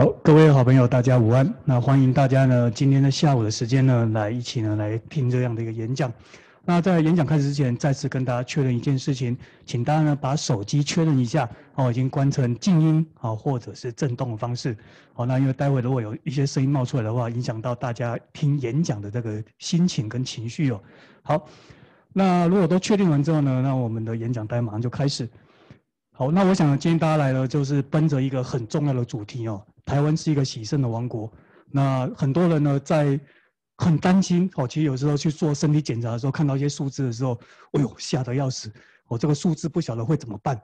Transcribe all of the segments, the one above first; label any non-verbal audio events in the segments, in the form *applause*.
好，各位好朋友，大家午安。那欢迎大家呢，今天的下午的时间呢，来一起呢来听这样的一个演讲。那在演讲开始之前，再次跟大家确认一件事情，请大家呢把手机确认一下哦，已经关成静音啊，或者是震动的方式。好，那因为待会如果有一些声音冒出来的话，影响到大家听演讲的这个心情跟情绪哦。好，那如果都确定完之后呢，那我们的演讲待马上就开始。好，那我想今天大家来了，就是奔着一个很重要的主题哦。台湾是一个喜肾的王国，那很多人呢在很担心哦。其实有时候去做身体检查的时候，看到一些数字的时候，哎呦吓得要死！我这个数字不晓得会怎么办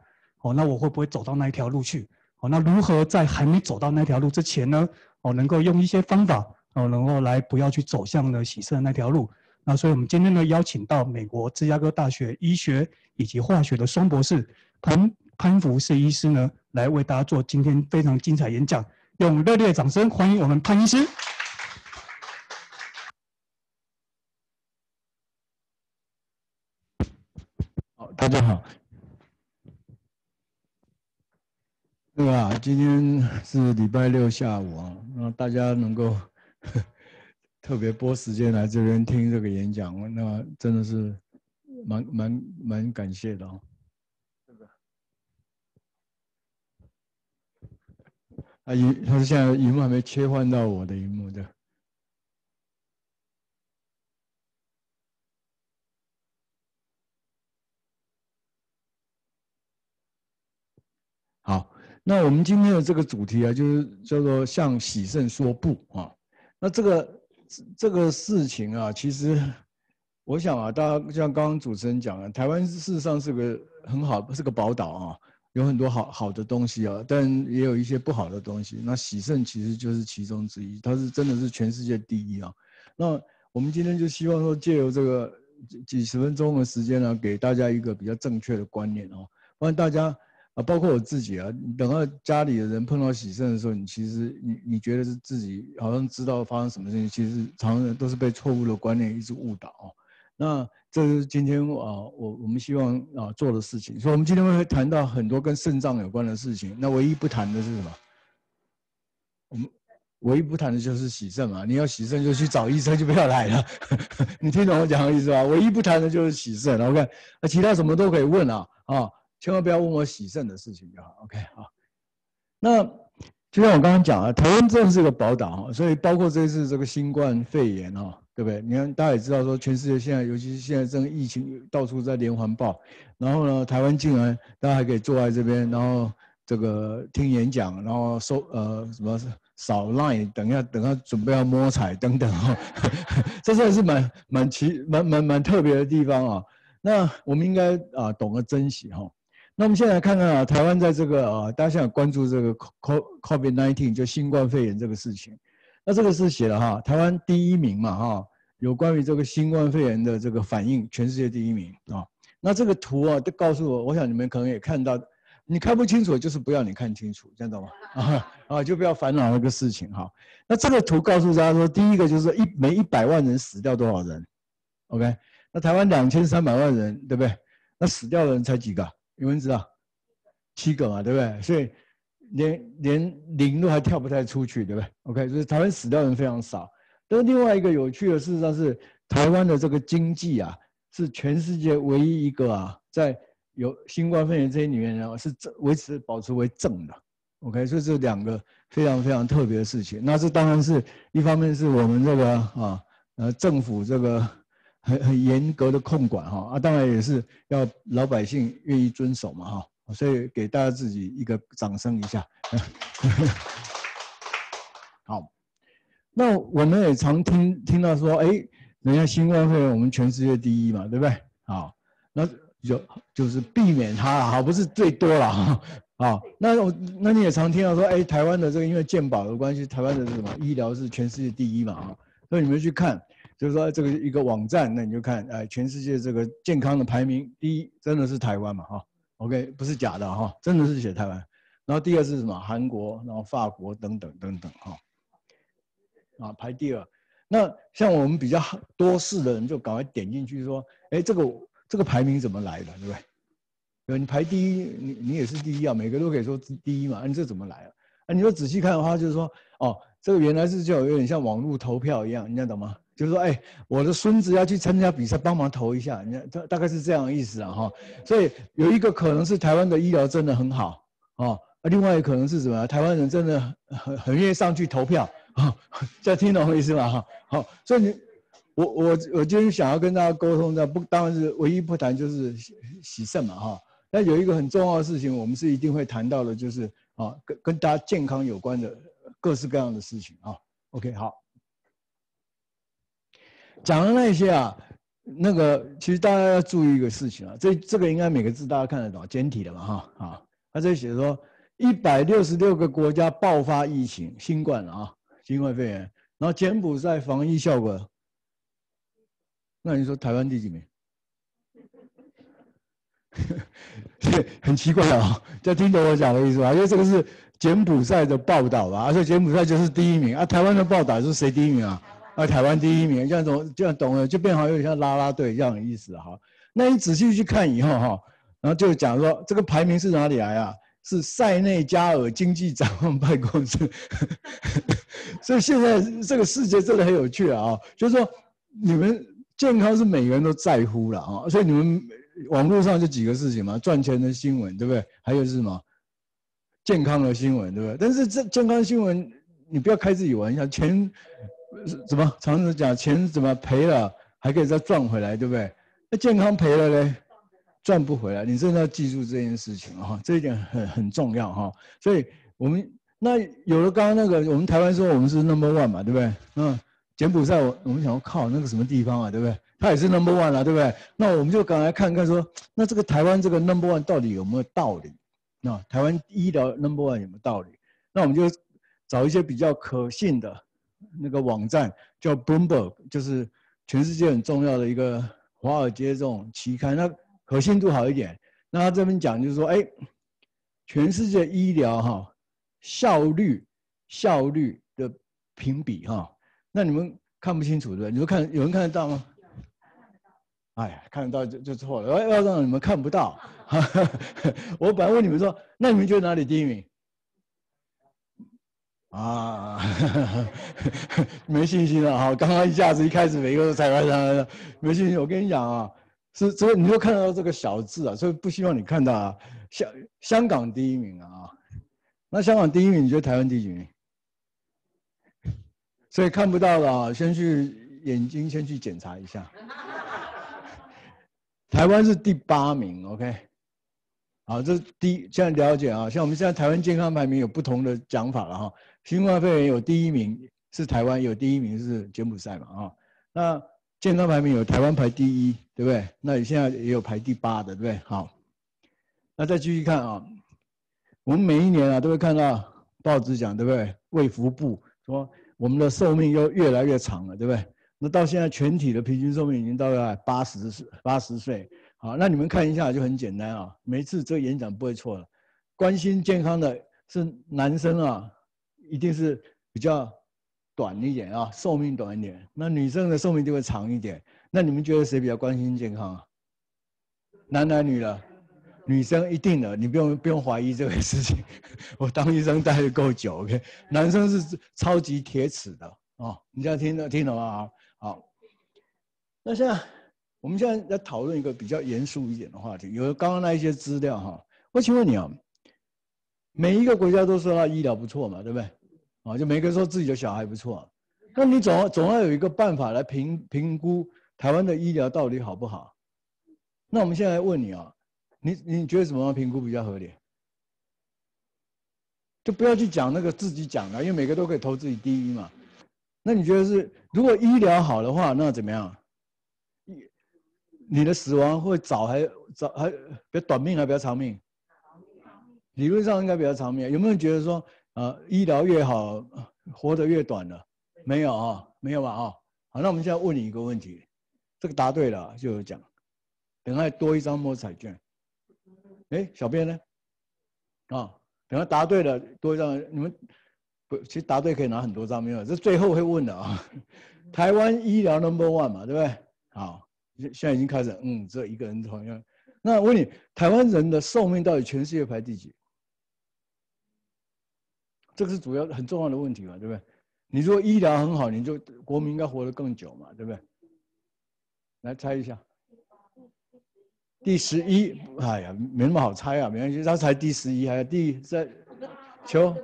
哦？那我会不会走到那一条路去？哦，那如何在还没走到那条路之前呢？哦，能够用一些方法哦，能够来不要去走向呢喜肾的那条路？那所以我们今天呢邀请到美国芝加哥大学医学以及化学的双博士潘。潘福士医师呢，来为大家做今天非常精彩演讲，用热烈掌声欢迎我们潘医师。好，大家好。那个啊，今天是礼拜六下午啊，那大家能够 *laughs* 特别拨时间来这边听这个演讲，那真的是蛮蛮蛮感谢的哦。啊，荧他说现在荧幕还没切换到我的荧幕的。好，那我们今天的这个主题啊，就是叫做向喜胜说不啊。那这个这个事情啊，其实我想啊，大家像刚刚主持人讲的，台湾事实上是个很好，是个宝岛啊。有很多好好的东西啊，但也有一些不好的东西。那喜盛其实就是其中之一，它是真的是全世界第一啊。那我们今天就希望说，借由这个几十分钟的时间呢，给大家一个比较正确的观念哦。不然大家啊，包括我自己啊，等到家里的人碰到喜盛的时候，你其实你你觉得是自己好像知道发生什么事情，其实常常都是被错误的观念一直误导。那这是今天啊，我我们希望啊做的事情。所以，我们今天会谈到很多跟肾脏有关的事情。那唯一不谈的是什么？我们唯一不谈的就是洗肾嘛。你要洗肾就去找医生，就不要来了。*laughs* 你听懂我讲的意思吧？唯一不谈的就是洗肾。OK，那其他什么都可以问啊啊，千万不要问我洗肾的事情就好。OK，好。那就像我刚刚讲啊，台湾真的是个宝岛啊，所以包括这次这个新冠肺炎啊。对不对？你看，大家也知道说，全世界现在，尤其是现在这个疫情到处在连环爆，然后呢，台湾竟然大家还可以坐在这边，然后这个听演讲，然后收呃什么扫 line，等一下等下准备要摸彩等等哈，*laughs* 这算是蛮蛮奇蛮蛮蛮特别的地方啊。那我们应该啊懂得珍惜哈。那我们现在看看啊，台湾在这个啊，大家现在关注这个 COVID nineteen 就新冠肺炎这个事情。那这个是写了哈，台湾第一名嘛哈，有关于这个新冠肺炎的这个反应，全世界第一名啊。那这个图啊，都告诉我，我想你们可能也看到，你看不清楚就是不要你看清楚，这样懂吗？*laughs* 啊 *laughs* 啊，就不要烦恼那个事情哈。那这个图告诉大家说，第一个就是一每一百万人死掉多少人？OK，那台湾两千三百万人，对不对？那死掉的人才几个？有人知道？七个嘛，对不对？所以。连连零都还跳不太出去，对不对？OK，所以台湾死掉人非常少。但是另外一个有趣的事实上是，台湾的这个经济啊，是全世界唯一一个啊，在有新冠肺炎这些里面呢，是正维持保持为正的。OK，所以这两个非常非常特别的事情。那这当然是一方面是我们这个啊呃政府这个很很严格的控管哈啊，当然也是要老百姓愿意遵守嘛哈。所以给大家自己一个掌声一下。好，那我们也常听听到说，哎，人家新冠肺炎我们全世界第一嘛，对不对？好，那就就是避免它了，好，不是最多了哈。好，那我那你也常听到说，哎，台湾的这个因为健保的关系，台湾的是什么医疗是全世界第一嘛啊？所以你们去看，就是说这个一个网站，那你就看，哎，全世界这个健康的排名第一，真的是台湾嘛哈？OK，不是假的哈，真的是写台湾。然后第二是什么？韩国，然后法国等等等等哈。啊，排第二。那像我们比较多事的人，就赶快点进去说，哎，这个这个排名怎么来的，对不对？对，你排第一，你你也是第一啊，每个都可以说第一嘛，你这怎么来？啊，你说仔细看的话，就是说，哦，这个原来是就有点像网络投票一样，你懂吗？就是说，哎，我的孙子要去参加比赛，帮忙投一下，你看，大大概是这样的意思啊，哈。所以有一个可能是台湾的医疗真的很好，哦，另外一个可能是什么？台湾人真的很很愿意上去投票，啊，*laughs* 这听懂我意思吗？哈，好，所以你，我我我今天想要跟大家沟通的，不当然是唯一不谈就是喜喜肾嘛，哈。那有一个很重要的事情，我们是一定会谈到的，就是啊，跟跟大家健康有关的各式各样的事情啊。OK，好，讲的那些啊，那个其实大家要注意一个事情啊，这这个应该每个字大家看得懂，简体的嘛，哈，啊，他这写说一百六十六个国家爆发疫情，新冠啊，新冠肺炎，然后柬埔寨防疫效果，那你说台湾第几名？*laughs* 很奇怪啊，就听懂我讲的意思吧？因为这个是柬埔寨的报道吧，而且柬埔寨就是第一名啊。台湾的报道是谁第一名啊？啊，台湾第一名，这样懂这样懂了，就变好有点像拉拉队这样的意思哈。那你仔细去看以后哈，然后就讲说这个排名是哪里来啊？是塞内加尔经济展望办公室。*laughs* 所以现在这个世界真的很有趣啊，就是说你们健康是每个人都在乎了啊，所以你们。网络上就几个事情嘛，赚钱的新闻，对不对？还有是什么？健康的新闻，对不对？但是这健康新闻，你不要开自己玩笑，钱怎么常常讲钱怎么赔了，还可以再赚回来，对不对？那健康赔了嘞，赚不回来，你真的要记住这件事情啊，这一点很很重要哈。所以我们那有了刚刚那个，我们台湾说我们是 number one 嘛，对不对？嗯，柬埔寨我我们想要靠那个什么地方啊，对不对？它也是 number one 了，对不对？那我们就赶来看看，说那这个台湾这个 number one 到底有没有道理？那台湾医疗 number one 有没有道理？那我们就找一些比较可信的那个网站，叫 Bloomberg，就是全世界很重要的一个华尔街这种期刊，那可信度好一点。那他这边讲就是说，哎，全世界医疗哈效率效率的评比哈，那你们看不清楚对不对？你们看有人看得到吗？哎，看得到就就错了，要要让你们看不到。*laughs* 我本来问你们说，那你们觉得哪里第一名？啊，没信心了哈！刚刚一下子一开始每个都彩排上，没信心。我跟你讲啊，是所以你就看到这个小字啊，所以不希望你看到啊。香香港第一名啊，那香港第一名，你觉得台湾第几名？所以看不到了，先去眼睛先去检查一下。台湾是第八名，OK，好，这是第现在了解啊，像我们现在台湾健康排名有不同的讲法了哈。新冠肺炎有第一名是台湾，有第一名是柬埔寨嘛啊。那健康排名有台湾排第一，对不对？那你现在也有排第八的，对不对？好，那再继续看啊，我们每一年啊都会看到报纸讲，对不对？卫福部说我们的寿命又越来越长了，对不对？那到现在，全体的平均寿命已经到了八十岁，八十岁。好，那你们看一下就很简单啊。每次这个演讲不会错了。关心健康的是男生啊，一定是比较短一点啊，寿命短一点。那女生的寿命就会长一点。那你们觉得谁比较关心健康啊？男的女的？女生一定的，你不用不用怀疑这个事情。*laughs* 我当医生待的够久，OK。男生是超级铁齿的哦，你这样听得听懂吗？好，那现在我们现在在讨论一个比较严肃一点的话题，有刚刚那一些资料哈，我请问你啊，每一个国家都说他医疗不错嘛，对不对？啊，就每个说自己的小孩不错，那你总总要有一个办法来评评估台湾的医疗到底好不好？那我们现在问你啊，你你觉得怎么评估比较合理？就不要去讲那个自己讲的，因为每个都可以投自己第一嘛。那你觉得是，如果医疗好的话，那怎么样？你你的死亡会早还早还比较短命还比较长命？理论上应该比较长命。有没有人觉得说，呃，医疗越好，活得越短了？没有啊，没有吧？啊，好，那我们现在问你一个问题，这个答对了就有奖，等下多一张摸彩券。哎，小编呢？啊，等下答对了多一张，你们。不，其实答对可以拿很多张，没有，这最后会问的啊。台湾医疗 number one 嘛，对不对？好，现在已经开始，嗯，只有一个人同样。那我问你，台湾人的寿命到底全世界排第几？这个是主要很重要的问题嘛，对不对？你如果医疗很好，你就国民应该活得更久嘛，对不对？来猜一下，第十一，哎呀，没那么好猜啊，没关系，他才第十一，还有第在求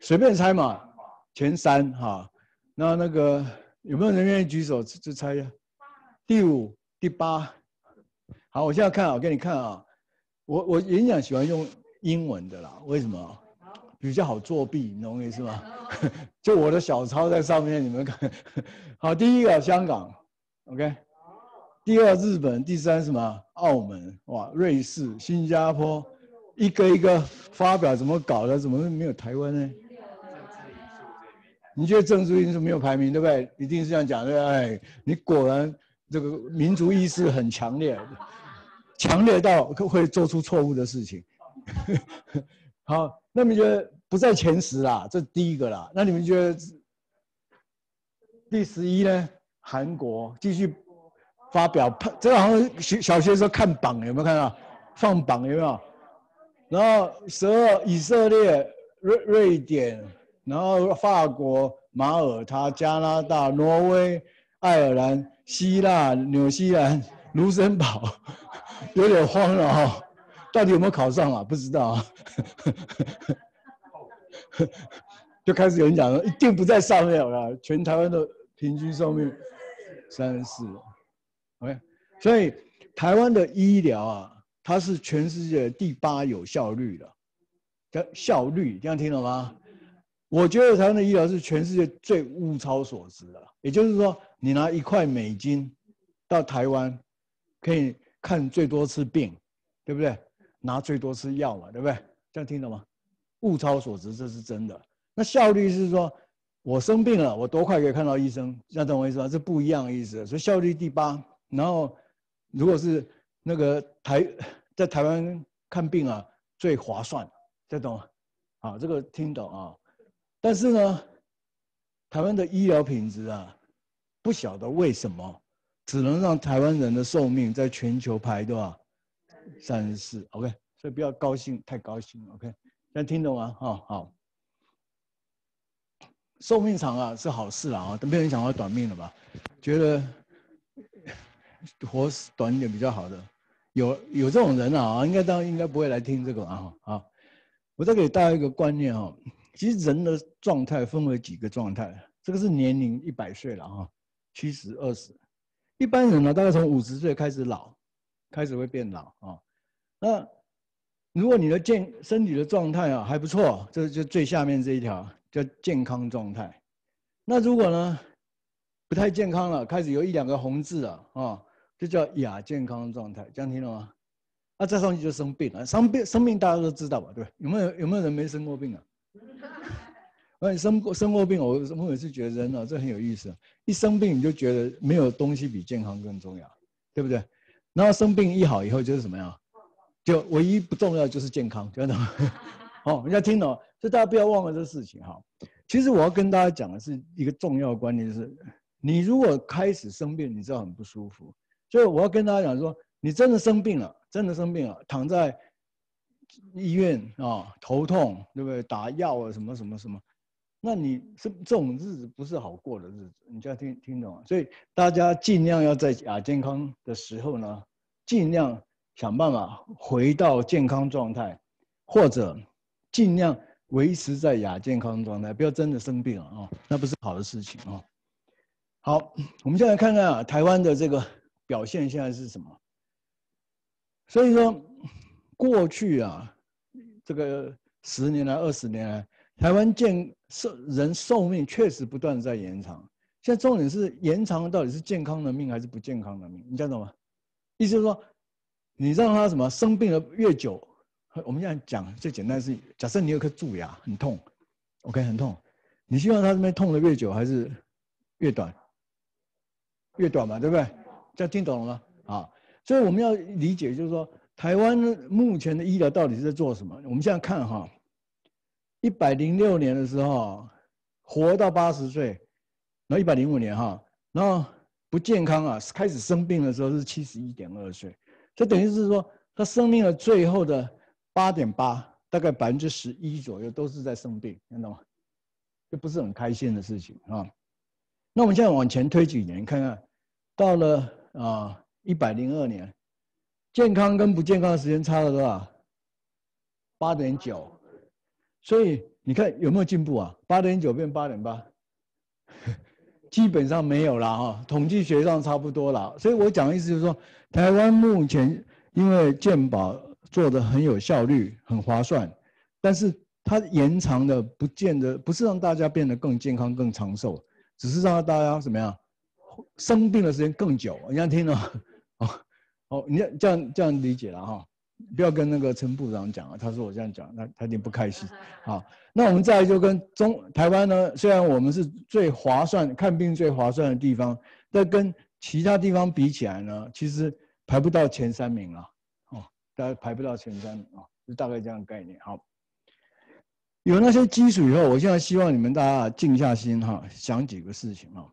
随便猜嘛，前三哈。那那个有没有人愿意举手就猜一下？第五、第八。好，我现在看啊，给你看啊，我我演讲喜欢用英文的啦，为什么？比较好作弊，你懂我意思吗？*laughs* 就我的小抄在上面，你们看。*laughs* 好，第一个香港，OK。第二日本，第三什么？澳门，哇，瑞士、新加坡，一个一个发表怎么搞的？怎么没有台湾呢？你觉得政治因素没有排名，对不对？一定是这样讲的。哎，你果然这个民族意识很强烈，强烈到会做出错误的事情。*laughs* 好，那你觉得不在前十啦，这第一个啦。那你们觉得第十一呢？韩国继续发表，这好像学小学时候看榜有没有看到？放榜有没有？然后十二以色列、瑞瑞典，然后法国、马耳他、加拿大、挪威、爱尔兰、希腊、纽西兰、卢森堡，有点慌了哈。到底有没有考上啊？不知道啊，*laughs* 就开始有人讲了，一定不在上面了。全台湾的平均寿命三十四，OK，所以台湾的医疗啊，它是全世界第八有效率的，叫效率，这样听懂吗？我觉得台湾的医疗是全世界最物超所值的，也就是说，你拿一块美金到台湾，可以看最多次病，对不对？拿最多次药嘛，对不对？这样听懂吗？物超所值，这是真的。那效率是说，我生病了，我多快可以看到医生？这样懂我意思吗？这不一样的意思。所以效率第八。然后，如果是那个台在台湾看病啊，最划算，这懂吗？好，这个听懂啊。但是呢，台湾的医疗品质啊，不晓得为什么，只能让台湾人的寿命在全球排多少？三十四，OK，所以不要高兴，太高兴，OK，能听懂吗？哈，好，寿命长啊是好事啊，但没有人想要短命了吧？觉得活短一点比较好的，有有这种人啊，应该当然应该不会来听这个啊，好，我再给大家一个观念哈，其实人的状态分为几个状态，这个是年龄一百岁了哈，七十二十，一般人呢大概从五十岁开始老。开始会变老啊，那如果你的健身体的状态啊还不错，这就最下面这一条叫健康状态。那如果呢不太健康了，开始有一两个红字了啊，就叫亚健康状态，这样听懂吗？那再上去就生病了，生病生病大家都知道吧？对，有没有有没有人没生过病啊？那 *laughs* 你生过生过病，我我也是觉得人啊，这很有意思，一生病你就觉得没有东西比健康更重要，对不对？然后生病医好以后就是什么呀？就唯一不重要就是健康，听懂吗？好，*laughs* 人家听懂，所以大家不要忘了这事情哈。其实我要跟大家讲的是一个重要的观念，就是你如果开始生病，你知道很不舒服，所以我要跟大家讲说，你真的生病了，真的生病了，躺在医院啊，头痛，对不对？打药啊，什么什么什么。那你是这种日子不是好过的日子，你就要听听懂。所以大家尽量要在亚健康的时候呢，尽量想办法回到健康状态，或者尽量维持在亚健康状态，不要真的生病了啊，那不是好的事情啊。好，我们现在看看啊，台湾的这个表现现在是什么？所以说，过去啊，这个十年来、二十年来。台湾健寿人寿命确实不断在延长，现在重点是延长到底是健康的命还是不健康的命？你讲懂吗？意思是说，你让他什么生病了越久，我们现在讲最简单是，假设你有颗蛀牙很痛，OK 很痛，你希望他这边痛的越久还是越短？越短嘛，对不对？这样听懂了吗？啊，所以我们要理解就是说，台湾目前的医疗到底是在做什么？我们现在看哈。一百零六年的时候，活到八十岁，然后一百零五年哈，然后不健康啊，开始生病的时候是七十一点二岁，就等于是说他生命的最后的八点八大概百分之十一左右都是在生病，看到吗？这不是很开心的事情啊。那我们现在往前推几年，看看到了啊一百零二年，健康跟不健康的时间差了多少？八点九。所以你看有没有进步啊？八点九变八点八，*laughs* 基本上没有了哈。统计学上差不多了。所以我讲的意思就是说，台湾目前因为健保做的很有效率、很划算，但是它延长的不见得不是让大家变得更健康、更长寿。只是让大家怎么样，生病的时间更久。你要听了，*laughs* 哦哦，你要这样这样理解了哈，不要跟那个陈部长讲啊，他说我这样讲，他他一定不开心。*laughs* 好，那我们再就跟中台湾呢，虽然我们是最划算看病最划算的地方，但跟其他地方比起来呢，其实排不到前三名了。哦，大家排不到前三名啊，就大概这样概念。好。有那些基础以后，我现在希望你们大家静下心哈，想几个事情啊。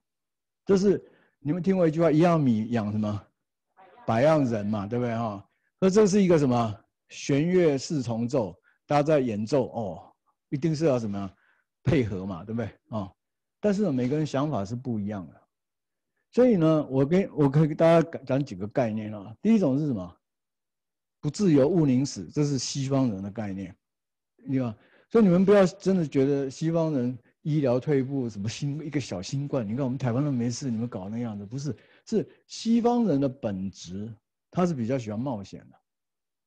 就是你们听过一句话：“一样米养什么，百样人嘛，对不对哈？”那这是一个什么弦乐四重奏，大家在演奏哦，一定是要什么配合嘛，对不对啊？但是，每个人想法是不一样的，所以呢，我跟我可以给大家讲几个概念啊。第一种是什么？不自由勿宁死，这是西方人的概念，对吧？所以你们不要真的觉得西方人医疗退步，什么新一个小新冠，你看我们台湾人没事，你们搞那样子，不是？是西方人的本质，他是比较喜欢冒险的。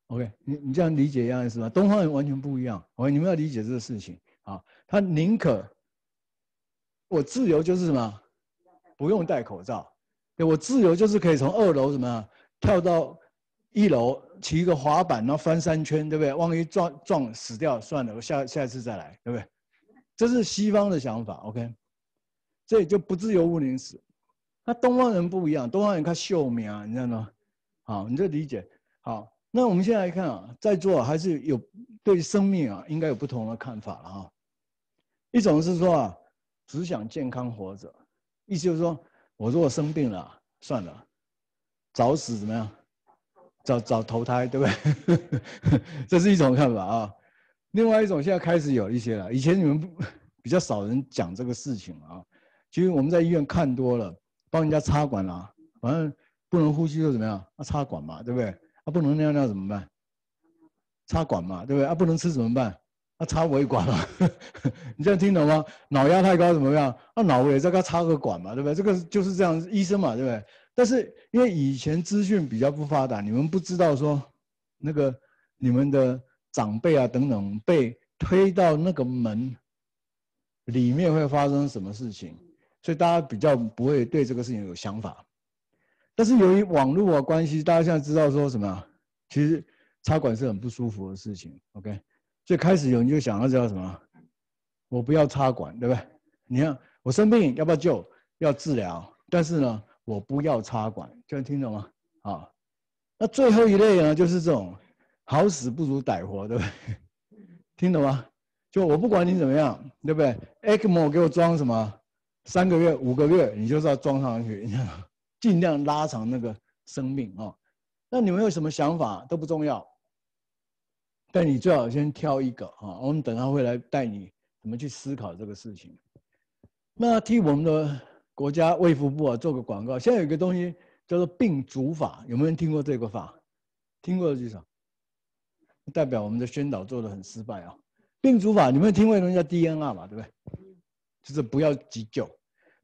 OK，你你这样理解一样是吧？东方人完全不一样。OK，你们要理解这个事情啊，他宁可我自由就是什么，不用戴口罩，对我自由就是可以从二楼什么跳到。一楼骑一个滑板，然后翻三圈，对不对？万一撞撞死掉，算了，我下下一次再来，对不对？这是西方的想法，OK？这就不自由勿宁死。那东方人不一样，东方人看秀命，你知道吗？好，你这理解好。那我们现在来看啊，在座还是有对生命啊，应该有不同的看法了哈。一种是说啊，只想健康活着，意思就是说我如果生病了，算了，早死怎么样？早早投胎，对不对？*laughs* 这是一种看法啊。另外一种，现在开始有一些了。以前你们比较少人讲这个事情啊。其实我们在医院看多了，帮人家插管啦，反正不能呼吸就怎么样？啊，插管嘛，对不对？啊，不能尿尿怎么办？插管嘛，对不对？啊，不能吃怎么办？插胃管嘛。*laughs* 你这样听懂吗？脑压太高怎么样？啊，脑也在给他插个管嘛，对不对？这个就是这样，医生嘛，对不对？但是因为以前资讯比较不发达，你们不知道说，那个你们的长辈啊等等被推到那个门里面会发生什么事情，所以大家比较不会对这个事情有想法。但是由于网络啊关系，大家现在知道说什么？其实插管是很不舒服的事情。OK，最开始有人就想到叫什么？我不要插管，对不对？你看我生病要不要救？要治疗，但是呢？我不要插管，这样听懂吗？啊，那最后一类呢，就是这种好死不如歹活，对不对？听懂吗？就我不管你怎么样，对不对？ECMO 给我装什么？三个月、五个月，你就是要装上去，你 *laughs* 看尽量拉长那个生命啊。那你们有什么想法都不重要，但你最好先挑一个啊。我们等下会来带你怎么去思考这个事情。那替我们的。国家卫福部啊，做个广告。现在有个东西叫做病主法，有没有人听过这个法？听过的举手。代表我们的宣导做的很失败啊。病主法，你们听过东西叫 DNR 嘛？对不对？就是不要急救。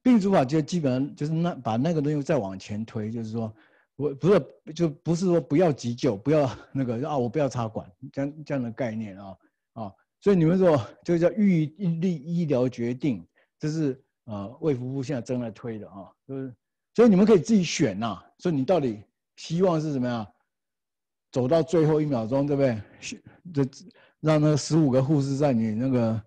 病主法就基本上就是那把那个东西再往前推，就是说，我不是就不是说不要急救，不要 *laughs* 那个啊，我不要插管这样这样的概念啊啊。所以你们说这个叫预立医疗决定，这是。啊，卫福部现在正在推的啊，就是，所以你们可以自己选呐。所以你到底希望是什么样？走到最后一秒钟，对不对？这让那十五个护士在你那个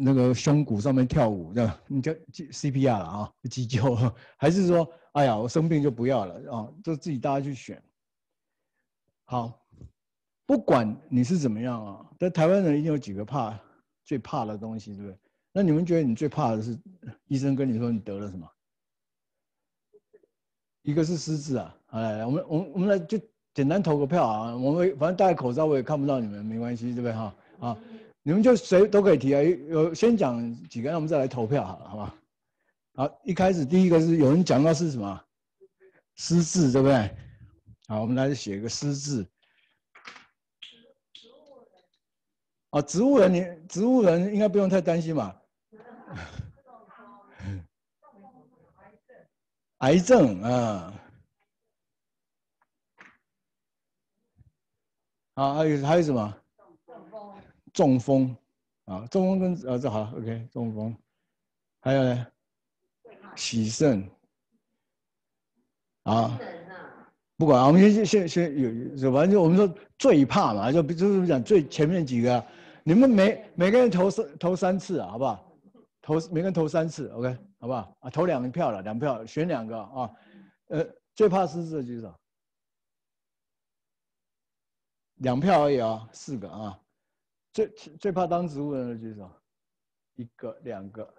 那个胸骨上面跳舞，对吧？你叫 CPR 了啊，急救，*laughs* 还是说，哎呀，我生病就不要了啊？就自己大家去选。好，不管你是怎么样啊，但台湾人一定有几个怕最怕的东西，对不对？那你们觉得你最怕的是医生跟你说你得了什么？一个是失智啊，来来，我们我们我们来就简单投个票啊，我们反正戴口罩我也看不到你们，没关系，对不对哈？啊，你们就谁都可以提啊，有先讲几个，那我们再来投票好了，好吧？好，一开始第一个是有人讲到是什么？失智，对不对？好，我们来写一个失字。啊，植物人，你植物人应该不用太担心吧？癌症啊，啊，还有还有什么？中风。中风啊，中风跟啊这好，OK，中风。还有呢？喜肾。啊。不管，我们先先先有，反正就我们说最怕嘛，就就是讲最前面几个，你们每每个人投三投三次啊，好不好？投每个人投三次，OK，好不好？啊，投两票了，两票选两个啊。呃，最怕失智的举手。两票而已啊，四个啊。最最怕当植物人的举手。一个、两个、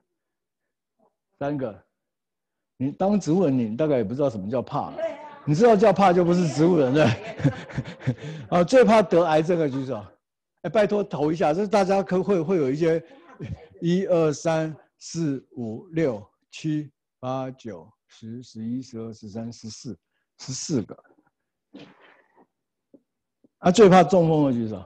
三个。你当植物人，你大概也不知道什么叫怕。你知道叫怕就不是植物人对。*laughs* 啊，最怕得癌症的举手。哎，拜托投一下，这大家可会会有一些。一二三四五六七八九十十一十二十三十四十四个，啊，最怕中风的举手。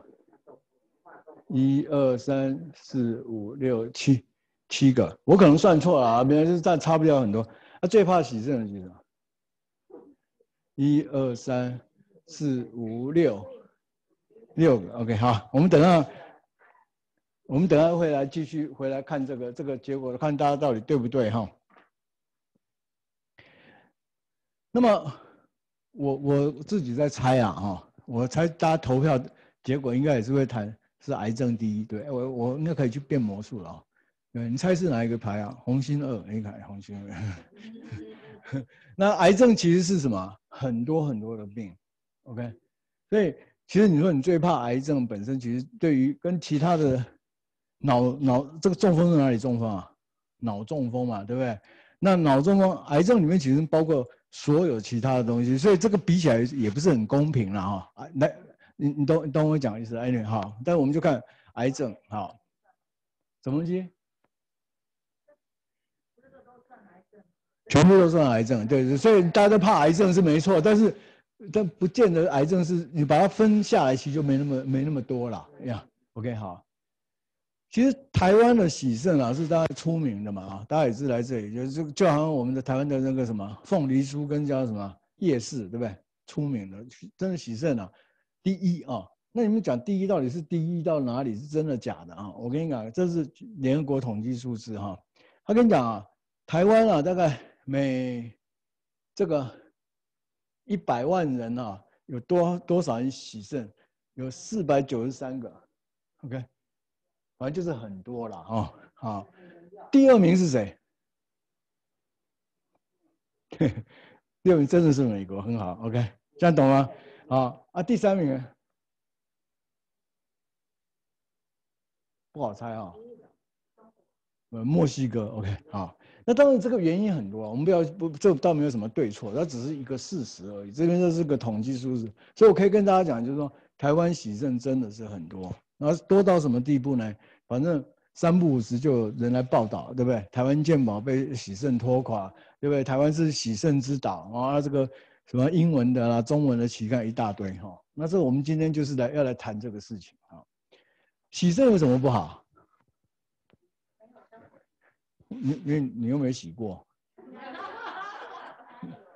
一二三四五六七七个，我可能算错了啊，别人是但差不了很多。啊，最怕洗肾的举手。一二三四五六六个，OK，好，我们等下。我们等下会来继续回来看这个这个结果，看大家到底对不对哈。那么我我自己在猜啊哈，我猜大家投票结果应该也是会谈是癌症第一，对我我应该可以去变魔术了啊。对你猜是哪一个牌啊？红心二，你看红心二。*laughs* 那癌症其实是什么？很多很多的病，OK。所以其实你说你最怕癌症本身，其实对于跟其他的。脑脑这个中风是哪里中风啊？脑中风嘛，对不对？那脑中风癌症里面其实包括所有其他的东西，所以这个比起来也不是很公平了哈。啊，来，你你懂你懂我讲意思？哎，你好，但是我们就看癌症好，什么东西？全部都算癌症，对，所以大家都怕癌症是没错，但是但不见得癌症是你把它分下来，其实就没那么没那么多了呀。OK，好。其实台湾的喜盛啊是大家出名的嘛啊，大家也是来这里，就就就好像我们的台湾的那个什么凤梨酥跟叫什么夜市，对不对？出名的，真的喜盛啊，第一啊。那你们讲第一到底是第一到哪里？是真的假的啊？我跟你讲，这是联合国统计数字哈。他跟你讲啊，台湾啊大概每这个一百万人啊，有多多少人喜盛？有四百九十三个，OK。反正就是很多了哦，好，第二名是谁？*laughs* 第二名真的是美国，很好，OK，这样懂吗？好啊，第三名不好猜啊，呃，墨西哥，OK，好，那当然这个原因很多，我们不要不，这倒没有什么对错，它只是一个事实而已。这边这是个统计数字，所以我可以跟大家讲，就是说台湾喜症真的是很多。然后多到什么地步呢？反正三不五时就有人来报道，对不对？台湾健保被喜盛拖垮，对不对？台湾是喜盛之岛啊，这个什么英文的啦、中文的乞丐一大堆哈。那这我们今天就是来要来谈这个事情啊。喜盛有什么不好？你你你又没洗过，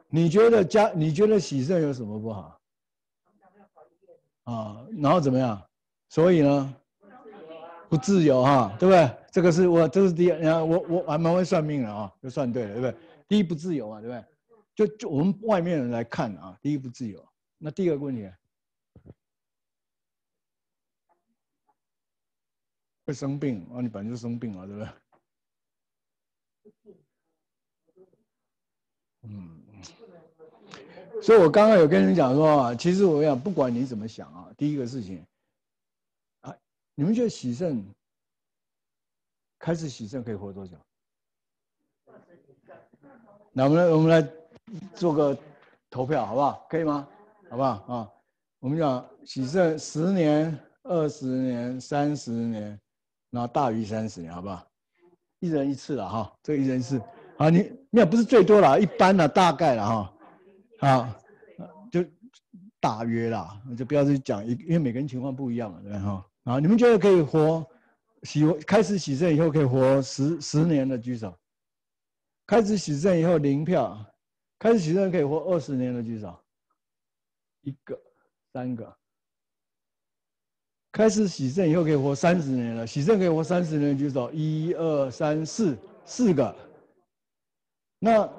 你觉得家？你觉得洗肾有什么不好？啊，然后怎么样？所以呢，不自由哈，对不对？这个是我，这是第一。你看，我我还蛮会算命的啊，就算对了，对不对？第一不自由嘛，对不对？就就我们外面人来看啊，第一不自由。那第二个问题，会生病啊？你本来就生病了，对不对？嗯。所以我刚刚有跟你们讲说啊，其实我讲，不管你怎么想啊，第一个事情啊。你们觉得喜肾开始喜肾可以活多久？那我们来，我们来做个投票，好不好？可以吗？好不好啊？我们讲喜肾十年二十年、三十年，然后大于三十年，好不好？一人一次了哈，这一人一次。好，你没有不是最多了，一般的大概了哈。好，就大约啦，就不要去讲，因为每个人情况不一样嘛，对？哈，啊，你们觉得可以活洗开始洗肾以后可以活十十年的举手？开始洗肾以后零票，开始洗肾可以活二十年的举手？一个，三个。开始洗肾以后可以活三十年了，洗肾可以活三十年的举手？一二三四，四个。那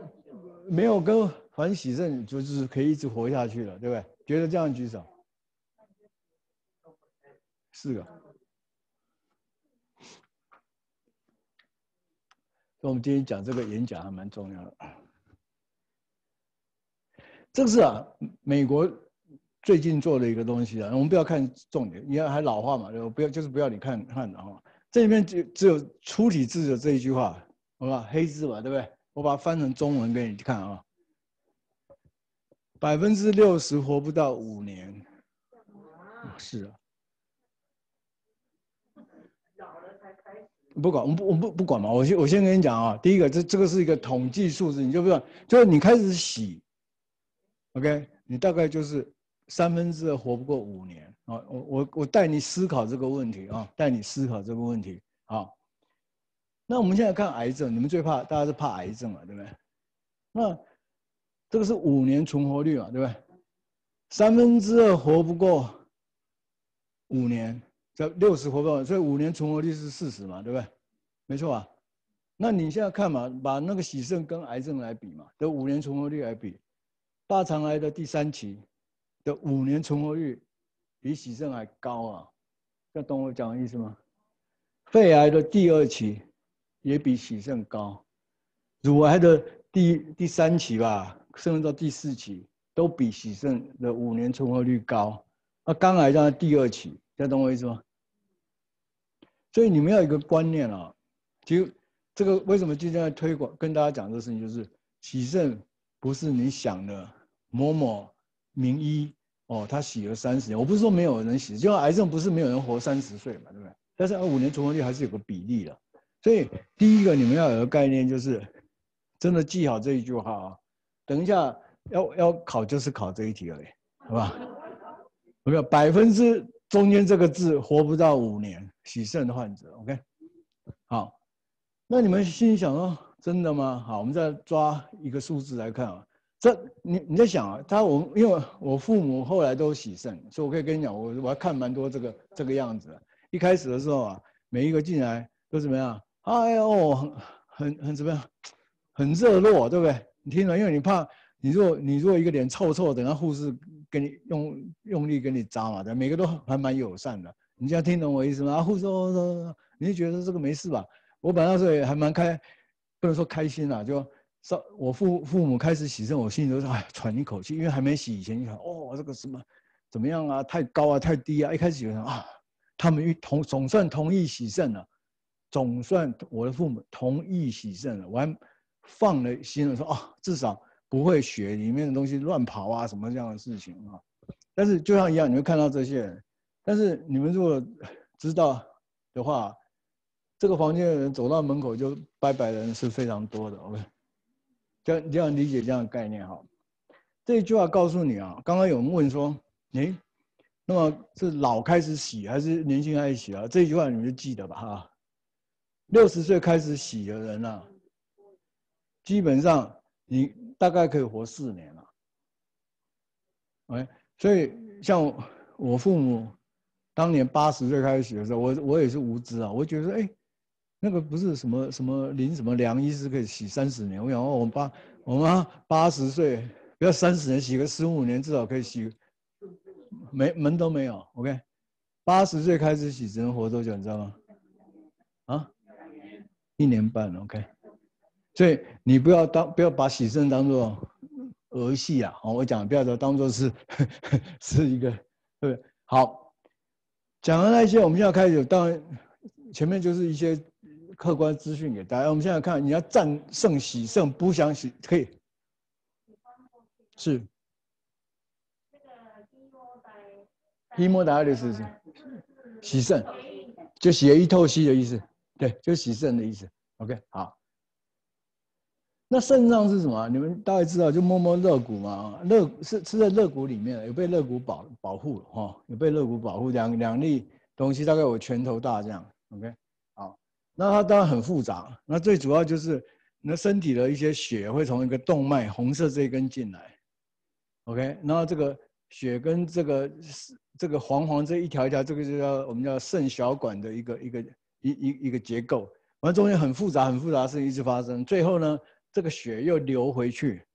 没有跟反洗肾，就是可以一直活下去了，对不对？觉得这样举手？四个。所以我们今天讲这个演讲还蛮重要的。这个是啊，美国。最近做的一个东西啊，我们不要看重点，你看还老话嘛，就不要就是不要你看看的哈。这里面只只有粗体字的这一句话，好吧，黑字嘛，对不对？我把它翻成中文给你看啊。百分之六十活不到五年，是啊。不管我们不我们不不管嘛，我先我先跟你讲啊，第一个这这个是一个统计数字，你就不要就是你开始洗，OK，你大概就是。三分之二活不过五年啊！我我我带你思考这个问题啊，带你思考这个问题啊。那我们现在看癌症，你们最怕大家是怕癌症嘛，对不对？那这个是五年存活率嘛，对不对？三分之二活不过五年，这六十活不过，所以五年存活率是四十嘛，对不对？没错啊。那你现在看嘛，把那个喜肾跟癌症来比嘛，的五年存活率来比，大肠癌的第三期。的五年存活率比喜肾还高啊，这懂我讲的意思吗？肺癌的第二期也比喜肾高，乳癌的第第三期吧，甚至到第四期都比喜肾的五年存活率高。那肝癌在第二期，大家懂我意思吗？所以你们要有一个观念啊，其实这个为什么今天要推广跟大家讲这个事情，就是喜肾不是你想的某某。名医哦，他洗了三十年，我不是说没有人洗，就像癌症不是没有人活三十岁嘛，对不对？但是五年存活率还是有个比例的。所以第一个你们要有个概念，就是真的记好这一句话啊。等一下要要考就是考这一题而已，好吧？有没有百分之中间这个字活不到五年，洗肾的患者，OK？好，那你们心里想说真的吗？好，我们再抓一个数字来看啊。这你你在想啊，他我因为我父母后来都洗肾，所以我可以跟你讲，我我还看蛮多这个这个样子。一开始的时候啊，每一个进来都怎么样？哎呦，很很很怎么样？很热络，对不对？你听了，因为你怕你如果你如果一个脸臭臭的，然后护士给你用用力给你扎嘛，对，每个都 *laughs* 还蛮友善的。你这样听懂我意思吗？啊，护士说说，你就觉得这个没事吧？我本来是还蛮开，不能说开心啊，就。上我父父母开始洗肾，我心里都是哎喘一口气，因为还没洗以前就想哦这个什么怎么样啊，太高啊，太低啊。一开始就想啊，他们一同总算同意洗肾了，总算我的父母同意洗肾了，我还放了心了，说啊至少不会血里面的东西乱跑啊什么这样的事情啊。但是就像一样，你会看到这些人，但是你们如果知道的话，这个房间的人走到门口就拜拜的人是非常多的。OK。这样这样理解这样的概念哈，这一句话告诉你啊，刚刚有人问说，哎，那么是老开始洗还是年轻开始洗啊？这句话你们就记得吧哈。六十岁开始洗的人啊，基本上你大概可以活四年了。哎，所以像我父母当年八十岁开始洗的时候，我我也是无知啊，我觉得哎。那个不是什么什么林什么良医师可以洗三十年，我想哦，我爸我妈八十岁，不要三十年洗个十五年，至少可以洗，没门都没有。OK，八十岁开始洗只能活多久？你知道吗？啊，一年半。OK，所以你不要当不要把洗肾当做儿戏啊！哦，我讲不要说当做是 *laughs* 是一个对不对？好，讲完那些，我们现在开始，当然前面就是一些。客观资讯给大家。我们现在看，你要战胜喜胜，不想喜可以。是。Hemodialysis。洗肾，就血液透析的意思，对，就是洗肾的意思。OK，好。那肾脏是什么？你们大概知道，就摸摸肋骨嘛，肋是是在肋骨里面，有被肋骨保保护哈，有被肋骨保护，两两粒东西大概有拳头大这样。OK，好，那它当然很复杂，那最主要就是你的身体的一些血会从一个动脉红色这一根进来，OK，然后这个血跟这个这个黄黄这一条一条，这个就叫我们叫肾小管的一个一个一一一个结构，完中间很复杂很复杂的事情一直发生，最后呢。这个血又流回去，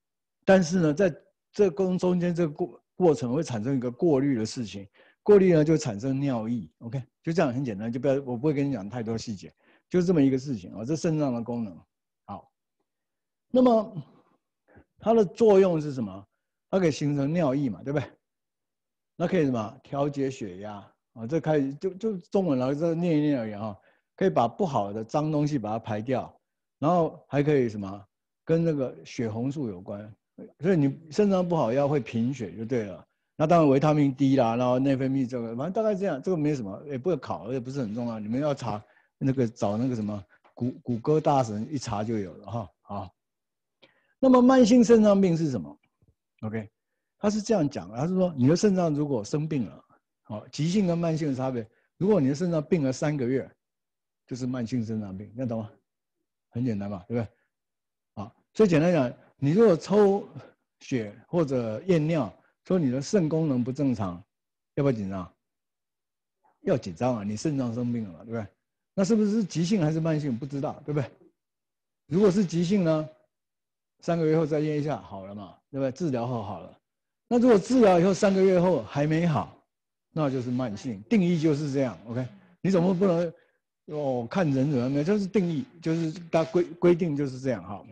但是呢，在这中中间这个过过程会产生一个过滤的事情，过滤呢就产生尿液。OK，就这样很简单，就不要我不会跟你讲太多细节，就这么一个事情啊。这肾脏的功能好，那么它的作用是什么？它可以形成尿液嘛，对不对？那可以什么调节血压啊？这开始就就中文了，这念一念而已哈。可以把不好的脏东西把它排掉，然后还可以什么？跟那个血红素有关，所以你肾脏不好要会贫血就对了。那当然维他命 D 啦，然后内分泌这个，反正大概这样，这个没什么，也不会考，也不是很重要。你们要查那个找那个什么谷谷歌大神一查就有了哈。好，那么慢性肾脏病是什么？OK，他是这样讲，他是说你的肾脏如果生病了，好，急性跟慢性的差别，如果你的肾脏病了三个月，就是慢性肾脏病，那懂吗？很简单吧，对不对？啊最简单讲，你如果抽血或者验尿，说你的肾功能不正常，要不要紧张？要紧张啊！你肾脏生病了嘛，对不对？那是不是急性还是慢性？不知道，对不对？如果是急性呢，三个月后再验一下，好了嘛，对不对？治疗后好了。那如果治疗以后三个月后还没好，那就是慢性，定义就是这样。OK，你怎么不能哦看人怎么样？就是定义，就是大规规定就是这样哈。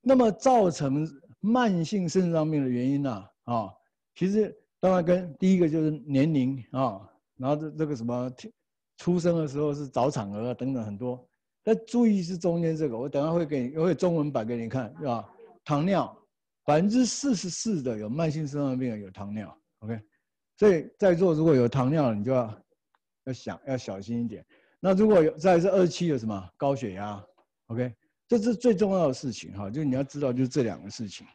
那么造成慢性肾脏病的原因呢？啊，其实当然跟第一个就是年龄啊，然后这这个什么出生的时候是早产儿等等很多。但注意是中间这个，我等下会给你，我会中文版给你看，是吧？糖尿，百分之四十四的有慢性肾脏病的有糖尿，OK。所以在座如果有糖尿，你就要要想要小心一点。那如果有在这二期有什么高血压，OK。这是最重要的事情哈，就是你要知道，就是这两个事情。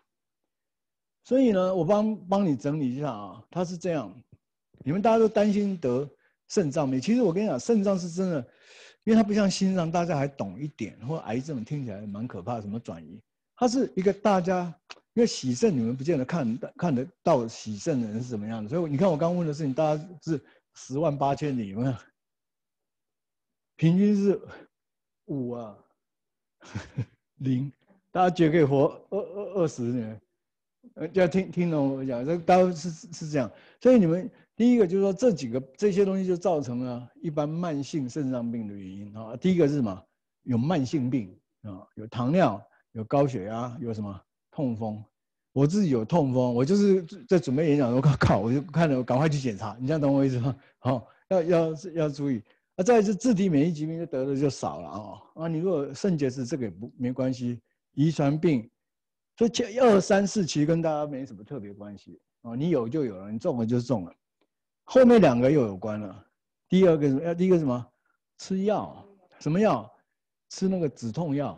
所以呢，我帮帮你整理一下啊，它是这样，你们大家都担心得肾脏病，其实我跟你讲，肾脏是真的，因为它不像心脏，大家还懂一点，或癌症听起来蛮可怕，什么转移，它是一个大家，因为喜肾你们不见得看看得到喜肾的人是什么样的，所以你看我刚问的事情，大家是十万八千里，有没有？平均是五啊。零，*laughs* 大家觉得可以活二二二十年，呃，要听听懂我讲，这大概是是这样。所以你们第一个就是说这几个这些东西就造成了一般慢性肾脏病的原因啊。第一个是什么？有慢性病啊，有糖尿，有高血压，有什么痛风。我自己有痛风，我就是在准备演讲，我靠靠，我就看了，赶快去检查。你这样懂我意思吗？好，要要要注意。那再是自体免疫疾病就得的就少了啊啊！你如果肾结石这个也不没关系，遗传病，所以前二三四其实跟大家没什么特别关系啊。你有就有了，你中了就中了。后面两个又有关了。第二个什么？要第一个什么？吃药，什么药？吃那个止痛药，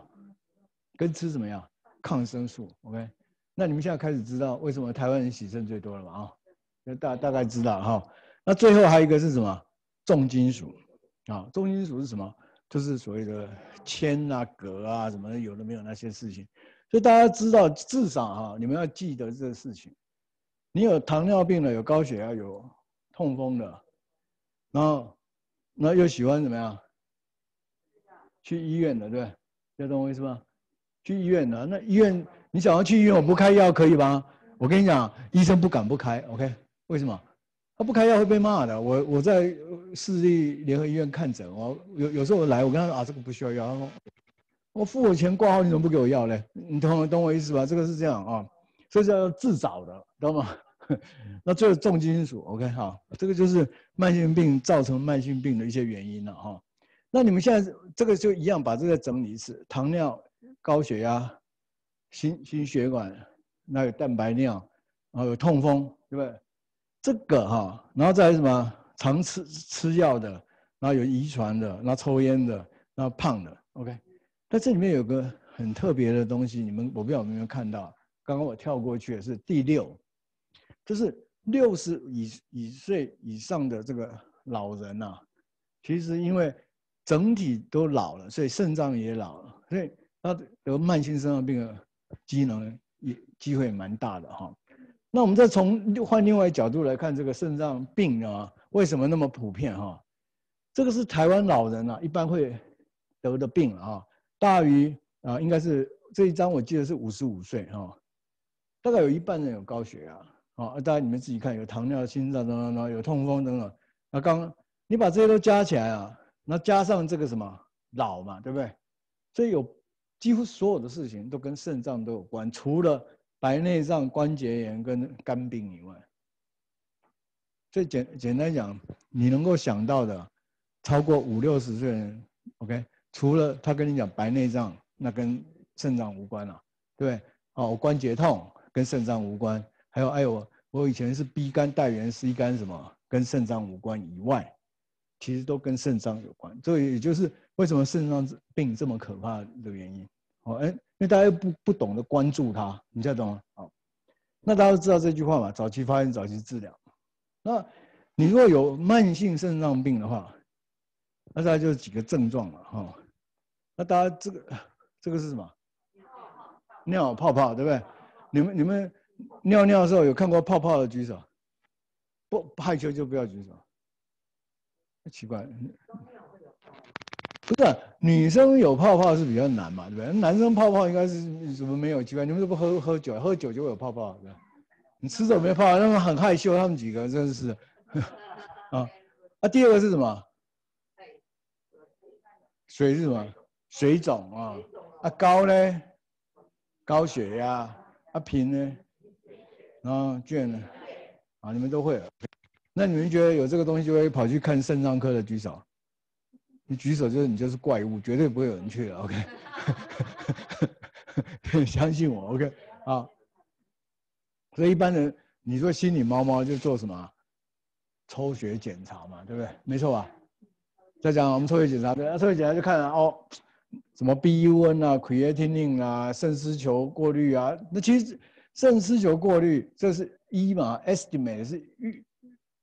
跟吃什么药？抗生素。OK，那你们现在开始知道为什么台湾人洗肾最多了吧？啊，那大大概知道哈。那最后还有一个是什么？重金属。啊，重金属是什么？就是所谓的铅啊、镉啊，什么有的没有那些事情。所以大家知道，至少哈，你们要记得这个事情。你有糖尿病的，有高血压，有痛风的，然后，那又喜欢怎么样？去医院的，对要？懂我意思吗？去医院的，那医院你想要去医院，我不开药可以吗？我跟你讲，医生不敢不开，OK？为什么？他不开药会被骂的。我我在市立联合医院看诊，我有有时候我来，我跟他说啊，这个不需要药。他说我付我钱挂号，你怎么不给我药嘞？你懂懂我意思吧？这个是这样啊，所以叫自找的，懂吗？*laughs* 那最后重金属，OK 哈，这个就是慢性病造成慢性病的一些原因了哈。那你们现在这个就一样，把这个整理一次：糖尿、高血压、心心血管，那有蛋白尿，然后有痛风，对不对？这个哈，然后再什么？常吃吃药的，然后有遗传的，然后抽烟的，然后胖的，OK。但这里面有个很特别的东西，你们我不知道有没有看到？刚刚我跳过去的是第六，就是六十以以岁以上的这个老人呐，其实因为整体都老了，所以肾脏也老了，所以他得慢性肾脏病的机能也机会蛮大的哈。那我们再从换另外角度来看这个肾脏病啊，为什么那么普遍哈？这个是台湾老人啊一般会得的病啊。大于啊，应该是这一张我记得是五十五岁哈，大概有一半人有高血压啊，大家你们自己看，有糖尿、心脏等等等，有痛风等等。那刚你把这些都加起来啊，那加上这个什么老嘛，对不对？所以有几乎所有的事情都跟肾脏都有关，除了白内障、关节炎跟肝病以外。最简简单讲，你能够想到的，超过五六十岁人，OK。除了他跟你讲白内障，那跟肾脏无关了，对不对？哦，关节痛跟肾脏无关，还有哎呦，我以前是 B 肝带源 C 肝什么，跟肾脏无关以外，其实都跟肾脏有关。这也就是为什么肾脏病这么可怕的原因。哦，哎，因为大家又不不懂得关注它，你听懂吗？好，那大家都知道这句话嘛，早期发现，早期治疗。那你如果有慢性肾脏病的话，那大概就是几个症状了哈。那大家这个这个是什么？尿泡泡，对不对？你们你们尿尿的时候有看过泡泡的举手，不害羞就不要举手。奇怪，不是女生有泡泡是比较难嘛，对不对？男生泡泡应该是怎么没有奇怪？你们都不喝喝酒，喝酒就会有泡泡，对吧？你吃酒没泡，他们很害羞，他们几个真是 *laughs* 啊。啊，第二个是什么？水是什么？水肿啊，啊高呢？高血压，啊平呢？啊倦呢？啊你们都会，那你们觉得有这个东西就会跑去看肾脏科的举手？你举手就是你就是怪物，绝对不会有人去的，OK？*laughs* 相信我，OK？啊，所以一般人你说心理猫猫就做什么？抽血检查嘛，对不对？没错吧？再讲我们抽血检查，对，抽血检查就看哦，什么 BUN 啊、creatinine 啊、肾丝球过滤啊，那其实肾丝球过滤这是一嘛，estimate 是预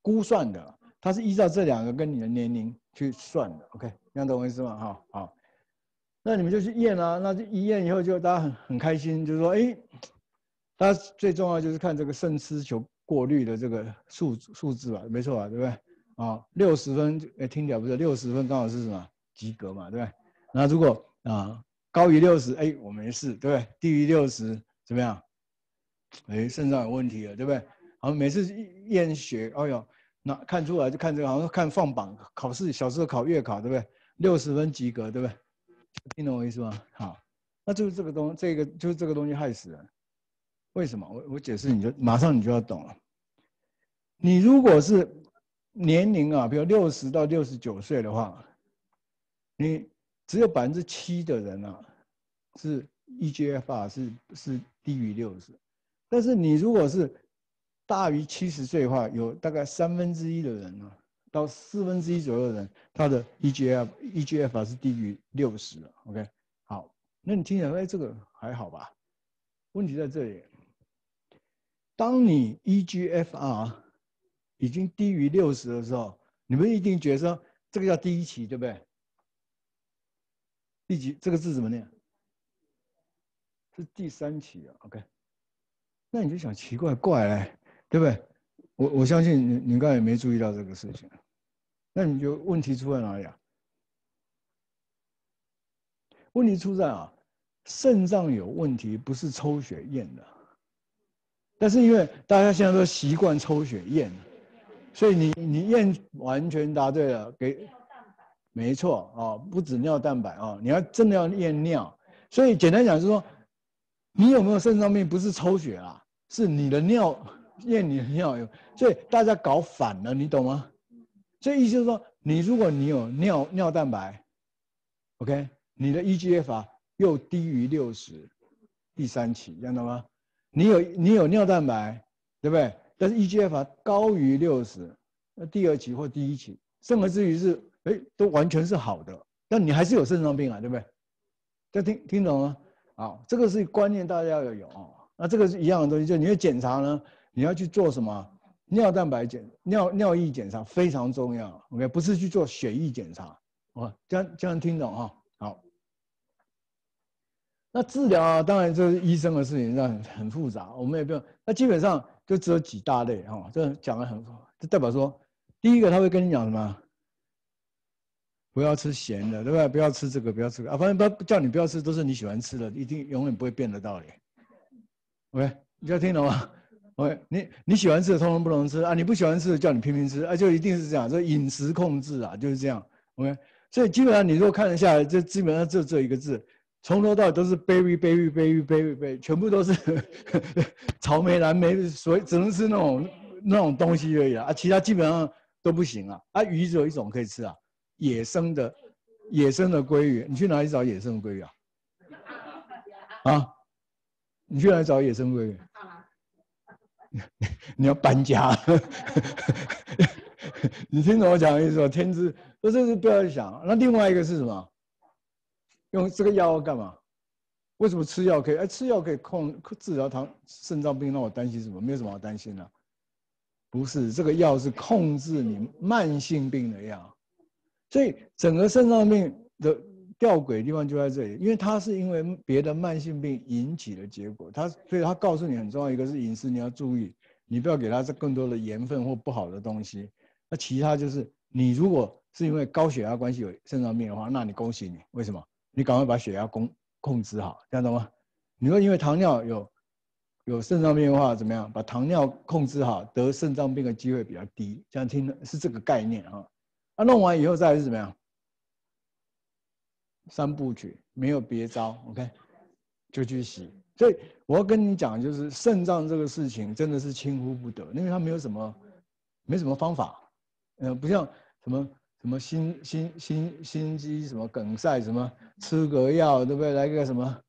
估算的，它是依照这两个跟你的年龄去算的，OK，这样懂我意思吗？哈，好，那你们就去验啊，那就一验以后就大家很很开心，就是说，哎，大家最重要就是看这个肾丝球过滤的这个数数字吧，没错吧，对不对？啊，六十分，哎，听起来不是六十分，刚好是什么及格嘛，对不对？那如果啊高于六十，哎，我没事，对不对？低于六十怎么样？哎，肾脏有问题了，对不对？好，每次验血，哎呦，那看出来就看这个，好像看放榜考试，小时候考月考，对不对？六十分及格，对不对？听懂我意思吗？好，那就是这个东，这个就是这个东西害死人。为什么？我我解释，你就马上你就要懂了。你如果是年龄啊，比如六十到六十九岁的话，你只有百分之七的人啊，是 eGFR 是是低于六十，但是你如果是大于七十岁的话，有大概三分之一的人啊，到四分之一左右的人，他的 eGF EGF 是低于六十的。OK，好，那你听起来，哎，这个还好吧？问题在这里，当你 eGFR 已经低于六十的时候，你们一定觉得说这个叫第一期，对不对？第几？这个字怎么念？是第三期啊。OK，那你就想奇怪怪嘞，对不对？我我相信你，你刚才也没注意到这个事情，那你就问题出在哪里啊？问题出在啊，肾脏有问题，不是抽血验的。但是因为大家现在都习惯抽血验。所以你你验完全答对了，给，没错啊，不止尿蛋白啊，你要真的要验尿。所以简单讲就是说，你有没有肾脏病不是抽血啊，是你的尿验你的尿有，所以大家搞反了，你懂吗？所以意思就是说，你如果你有尿尿蛋白，OK，你的 eGFR 又低于六十，第三期，这样懂吗？你有你有尿蛋白，对不对？但是 eGFR 高于六十，那第二期或第一期，甚至于是哎都完全是好的，但你还是有肾脏病啊，对不对？这听听懂了？啊，这个是观念，大家要有啊。那这个是一样的东西，就你要检查呢，你要去做什么？尿蛋白检、尿尿液检查非常重要。OK，不是去做血液检查。哦，这样这样听懂哈？好。那治疗啊，当然这是医生的事情，那很很复杂，我们也不用。那基本上就只有几大类哈，这讲的很，就代表说，第一个他会跟你讲什么？不要吃咸的，对不对？不要吃这个，不要吃啊，反正不要叫你不要吃，都是你喜欢吃的，一定永远不会变的道理。OK，你要听懂吗？OK，你你喜欢吃的通通不能吃啊，你不喜欢吃的叫你拼命吃啊，就一定是这样，这饮食控制啊，就是这样。OK，所以基本上你如果看得下来，这基本上就这一个字，从头到尾都是 berry berry berry berry berry，全部都是 *laughs* 草莓蓝莓，所以只能吃那种那种东西而已啊，其他基本上都不行啊。啊，鱼只有一种可以吃啊。野生的野生的鲑鱼，你去哪里找野生的鲑鱼啊？啊，你去哪里找野生鲑鱼？*laughs* 你要搬家？*laughs* 你听懂我讲的意思吗？天资，不是不要想。那另外一个是什么？用这个药干嘛？为什么吃药可以？哎，吃药可以控治疗糖肾脏病，让我担心什么？没有什么好担心的。不是，这个药是控制你慢性病的药。所以整个肾脏病的吊诡的地方就在这里，因为它是因为别的慢性病引起的结果，它所以它告诉你很重要一个是饮食你要注意，你不要给它这更多的盐分或不好的东西。那其他就是你如果是因为高血压关系有肾脏病的话，那你恭喜你，为什么？你赶快把血压控控制好，这样懂吗？你说因为糖尿有有肾脏病的话怎么样？把糖尿控制好，得肾脏病的机会比较低，这样听的是这个概念啊。那弄完以后再是怎么样？三部曲没有别招，OK，就去洗。所以我要跟你讲，就是肾脏这个事情真的是轻忽不得，因为它没有什么，没什么方法，嗯，不像什么什么心心心心肌什么梗塞什么吃个药对不对？来个什么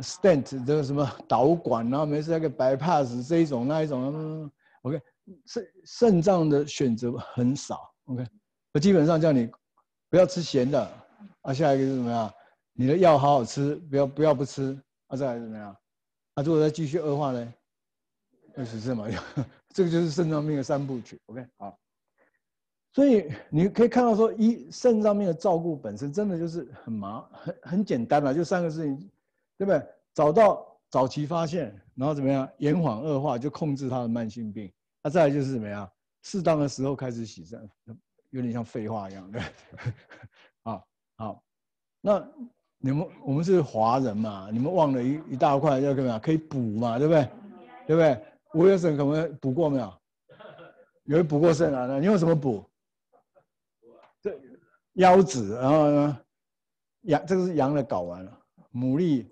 stent 这个什么导管，然后没事来个 bypass 这一种那一种，OK，肾肾脏的选择很少，OK。我基本上叫你不要吃咸的，啊，下一个是怎么样？你的药好好吃，不要不要不吃，啊，再来怎么样？啊，如果再继续恶化呢？就是这么样，*laughs* 这个就是肾脏病的三部曲。OK，好。所以你可以看到说，一肾脏病的照顾本身真的就是很麻很很简单了，就三个事情，对不对？找到早期发现，然后怎么样？延缓恶化，就控制它的慢性病。那再来就是怎么样？适当的时候开始洗肾。有点像废话一样，对，*laughs* 啊好，那你们我们是华人嘛，你们忘了一一大块要干嘛？可以补嘛，对不对？对不对？吴有生可能补过没有？有人补过肾啊？那你用什么补？这腰子，然后呢，羊这个是羊的睾丸了，牡蛎，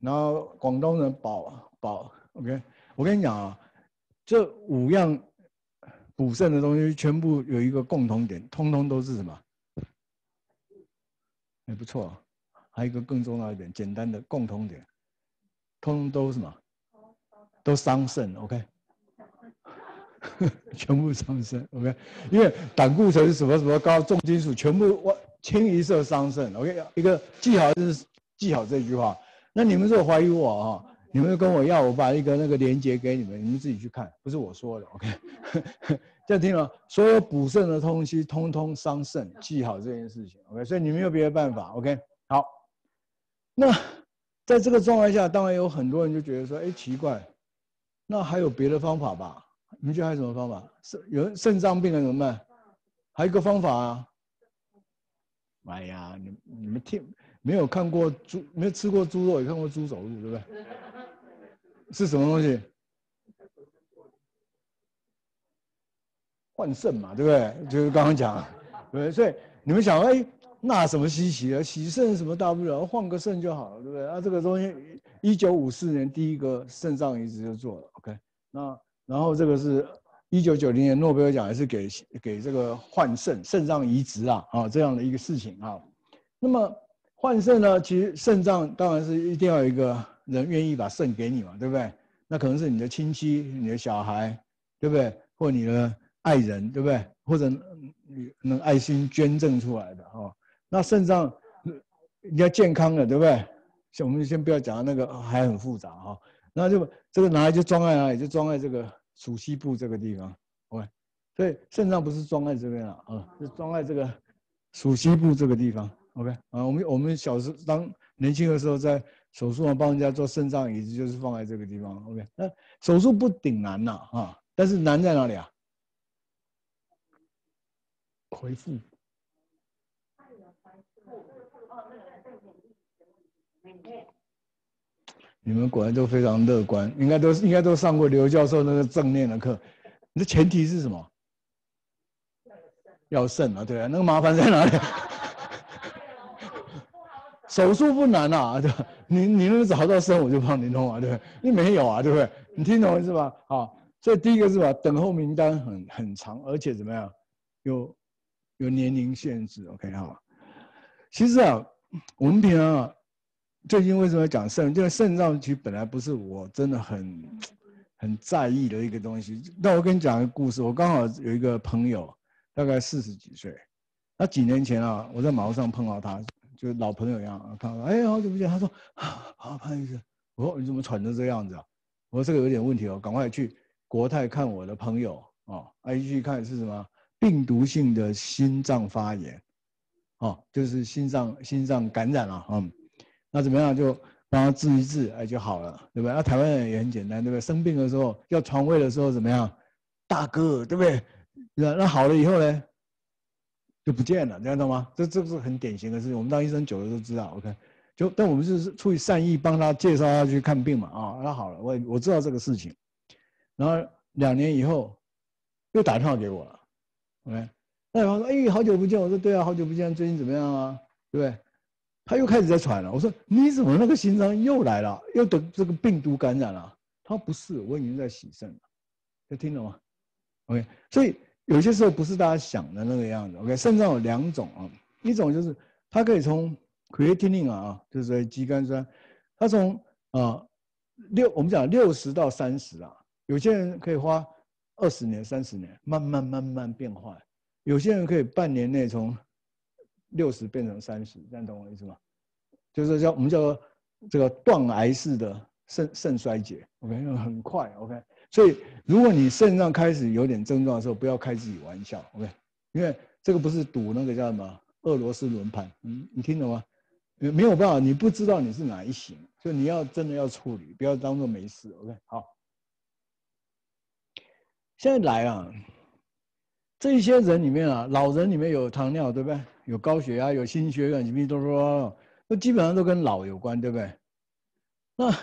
然后广东人宝宝，OK，我跟你讲啊，这五样。补肾的东西全部有一个共同点，通通都是什么？也不错。还有一个更重要一点，简单的共同点，通通都什么？都伤肾。OK，*laughs* 全部伤肾。OK，因为胆固醇什么什么高，重金属全部哇清一色伤肾。OK，一个记好就是记好这句话。那你们如果怀疑我啊？你们跟我要，我把一个那个链接给你们，你们自己去看，不是我说的，OK？这样听了，所有补肾的东西通通伤肾，记好这件事情，OK？所以你没有别的办法，OK？好，那在这个状态下，当然有很多人就觉得说，哎，奇怪，那还有别的方法吧？你们觉得还有什么方法？肾有肾脏病的怎么办？还有一个方法啊？哎呀，你你们听没有看过猪，没有吃过猪肉，也看过猪走路，对不对？*laughs* 是什么东西？换肾嘛，对不对？就是刚刚讲，对，所以你们想，哎，那什么稀奇的？洗肾什么大不了？换个肾就好了，对不对？啊，这个东西，一九五四年第一个肾脏移植就做了，OK。那然后这个是一九九零年诺贝尔奖，也是给给这个换肾、肾脏移植啊啊这样的一个事情啊。那么换肾呢，其实肾脏当然是一定要有一个。人愿意把肾给你嘛，对不对？那可能是你的亲戚、你的小孩，对不对？或你的爱人，对不对？或者能爱心捐赠出来的哈。那肾脏要健康的，对不对？像我们先不要讲那个还很复杂哈。那就这个拿来就装在哪里？就装在这个属膝部这个地方。OK，所以肾脏不是装在这边了啊，是装在这个属膝部这个地方。OK，啊，我们我们小时当年轻的时候在手术上帮人家做肾脏移植，就是放在这个地方。OK，那手术不顶难呐啊，但是难在哪里啊？回复。你们果然都非常乐观，应该都应该都上过刘教授那个正念的课。你的前提是什么？要肾啊，对啊，那个麻烦在哪里？手术不难啊，对吧？你你能找到肾，我就帮你弄啊，对不对？你没有啊，对不对？你听懂是吧？好，所以第一个是吧，等候名单很很长，而且怎么样，有有年龄限制。OK 哈，其实啊，我们平常啊，最近为什么要讲肾？因为肾脏其实本来不是我真的很很在意的一个东西。那我跟你讲个故事，我刚好有一个朋友，大概四十几岁，他几年前啊，我在马路上碰到他。就老朋友一样啊，他说：“哎，好久不见。”他说：“啊，潘医生，我说你怎么喘成这样子啊？”我说：“这个有点问题哦，赶快去国泰看我的朋友哦啊。”一去看是什么？病毒性的心脏发炎，哦，就是心脏心脏感染了。嗯，那怎么样？就帮他治一治，哎，就好了，对不对？那台湾人也很简单，对不对？生病的时候要床位的时候怎么样？大哥，对不对？那那好了以后呢？就不见了，你知道吗？这这是很典型的事情。我们当医生久了都知道。OK，就但我们是出于善意帮他介绍他去看病嘛。啊，那好了，我我知道这个事情。然后两年以后又打电话给我了。OK，那他说：“哎，好久不见。”我说：“对啊，好久不见，最近怎么样啊？对不对？”他又开始在喘了。我说：“你怎么那个心脏又来了？又得这个病毒感染了？”他说：“不是，我已经在洗肾了。”就听懂吗？OK，所以。有些时候不是大家想的那个样子。OK，肾脏有两种啊，一种就是它可以从 creatinine 啊，就是肌酐酸，它从啊六，我们讲六十到三十啊，有些人可以花二十年、三十年，慢慢慢慢变坏；有些人可以半年内从六十变成三十，这样懂我意思吗？就是叫我们叫做这个断癌式的肾肾衰竭。OK，*laughs* 很快。OK。所以，如果你肾脏开始有点症状的时候，不要开自己玩笑，OK？因为这个不是赌那个叫什么俄罗斯轮盘，你你听懂吗？没有办法，你不知道你是哪一型，所以你要真的要处理，不要当做没事，OK？好，现在来啊，这些人里面啊，老人里面有糖尿，对不对？有高血压，有心血管疾病，都说那基本上都跟老有关，对不对？那。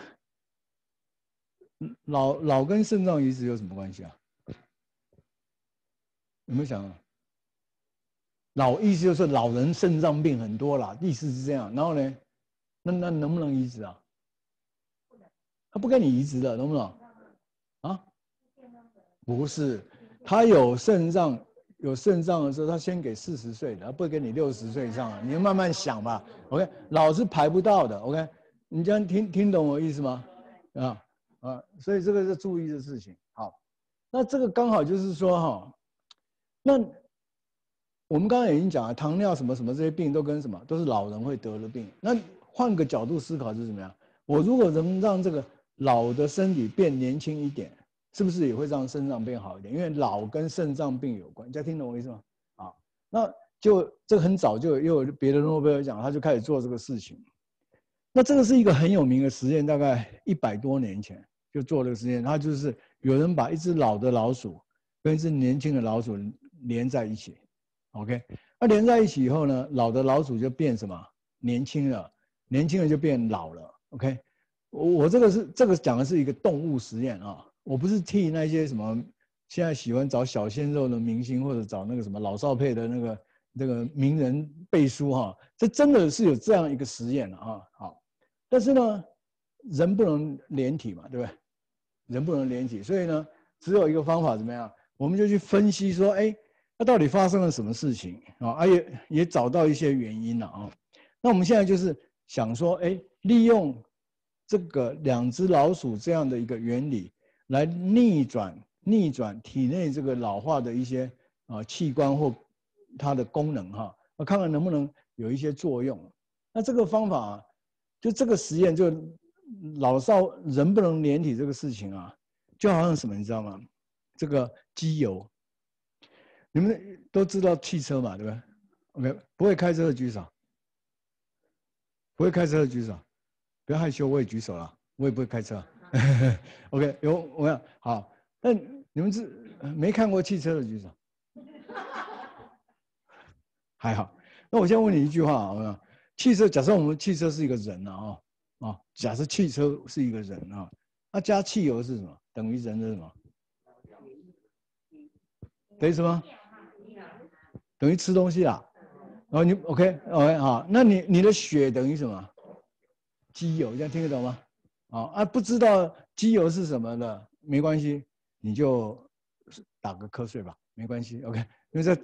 老老跟肾脏移植有什么关系啊？有没有想？老意思就是老人肾脏病很多啦，意思是这样。然后呢，那那能不能移植啊？他不跟你移植的，能不能？不是，他有肾脏有肾脏的时候，他先给四十岁的，他不会给你六十岁以上的。你慢慢想吧。OK，老是排不到的。OK，你这样听听懂我意思吗？啊？啊，所以这个是注意的事情。好，那这个刚好就是说哈，那我们刚刚已经讲了，糖尿什么什么这些病都跟什么都是老人会得的病。那换个角度思考是怎么样？我如果能让这个老的身体变年轻一点，是不是也会让肾脏变好一点？因为老跟肾脏病有关，大家听懂我意思吗？啊，那就这个很早就又有别的诺贝尔奖，他就开始做这个事情。那这个是一个很有名的实验，大概一百多年前。就做了个实验，他就是有人把一只老的老鼠跟一只年轻的老鼠连在一起，OK，那连在一起以后呢，老的老鼠就变什么？年轻了，年轻人就变老了，OK。我我这个是这个讲的是一个动物实验啊，我不是替那些什么现在喜欢找小鲜肉的明星或者找那个什么老少配的那个那个名人背书哈，这真的是有这样一个实验啊，好，但是呢，人不能连体嘛，对不对？人不能连体，所以呢，只有一个方法，怎么样？我们就去分析说，哎，那到底发生了什么事情啊？而且也找到一些原因了啊。那我们现在就是想说，哎，利用这个两只老鼠这样的一个原理，来逆转逆转体内这个老化的一些啊器官或它的功能哈，我看看能不能有一些作用。那这个方法，就这个实验，就老少人不能连体这个事情啊，就好像什么，你知道吗？这个机油，你们都知道汽车嘛，对不对？OK，不会开车的举手。不会开车的举手，不要害羞，我也举手了，我也不会开车。*laughs* OK，有我讲好，那你们是没看过汽车的举手，*laughs* 还好。那我先问你一句话啊，汽车假设我们汽车是一个人啊，啊，假设汽车是一个人啊，那加汽油是什么？等于人的什么？等于什么？等于吃东西啊？然后你 OK OK 好，那你你的血等于什么？机油，这样听得懂吗？啊啊，不知道机油是什么的没关系，你就打个瞌睡吧，没关系 OK，因为这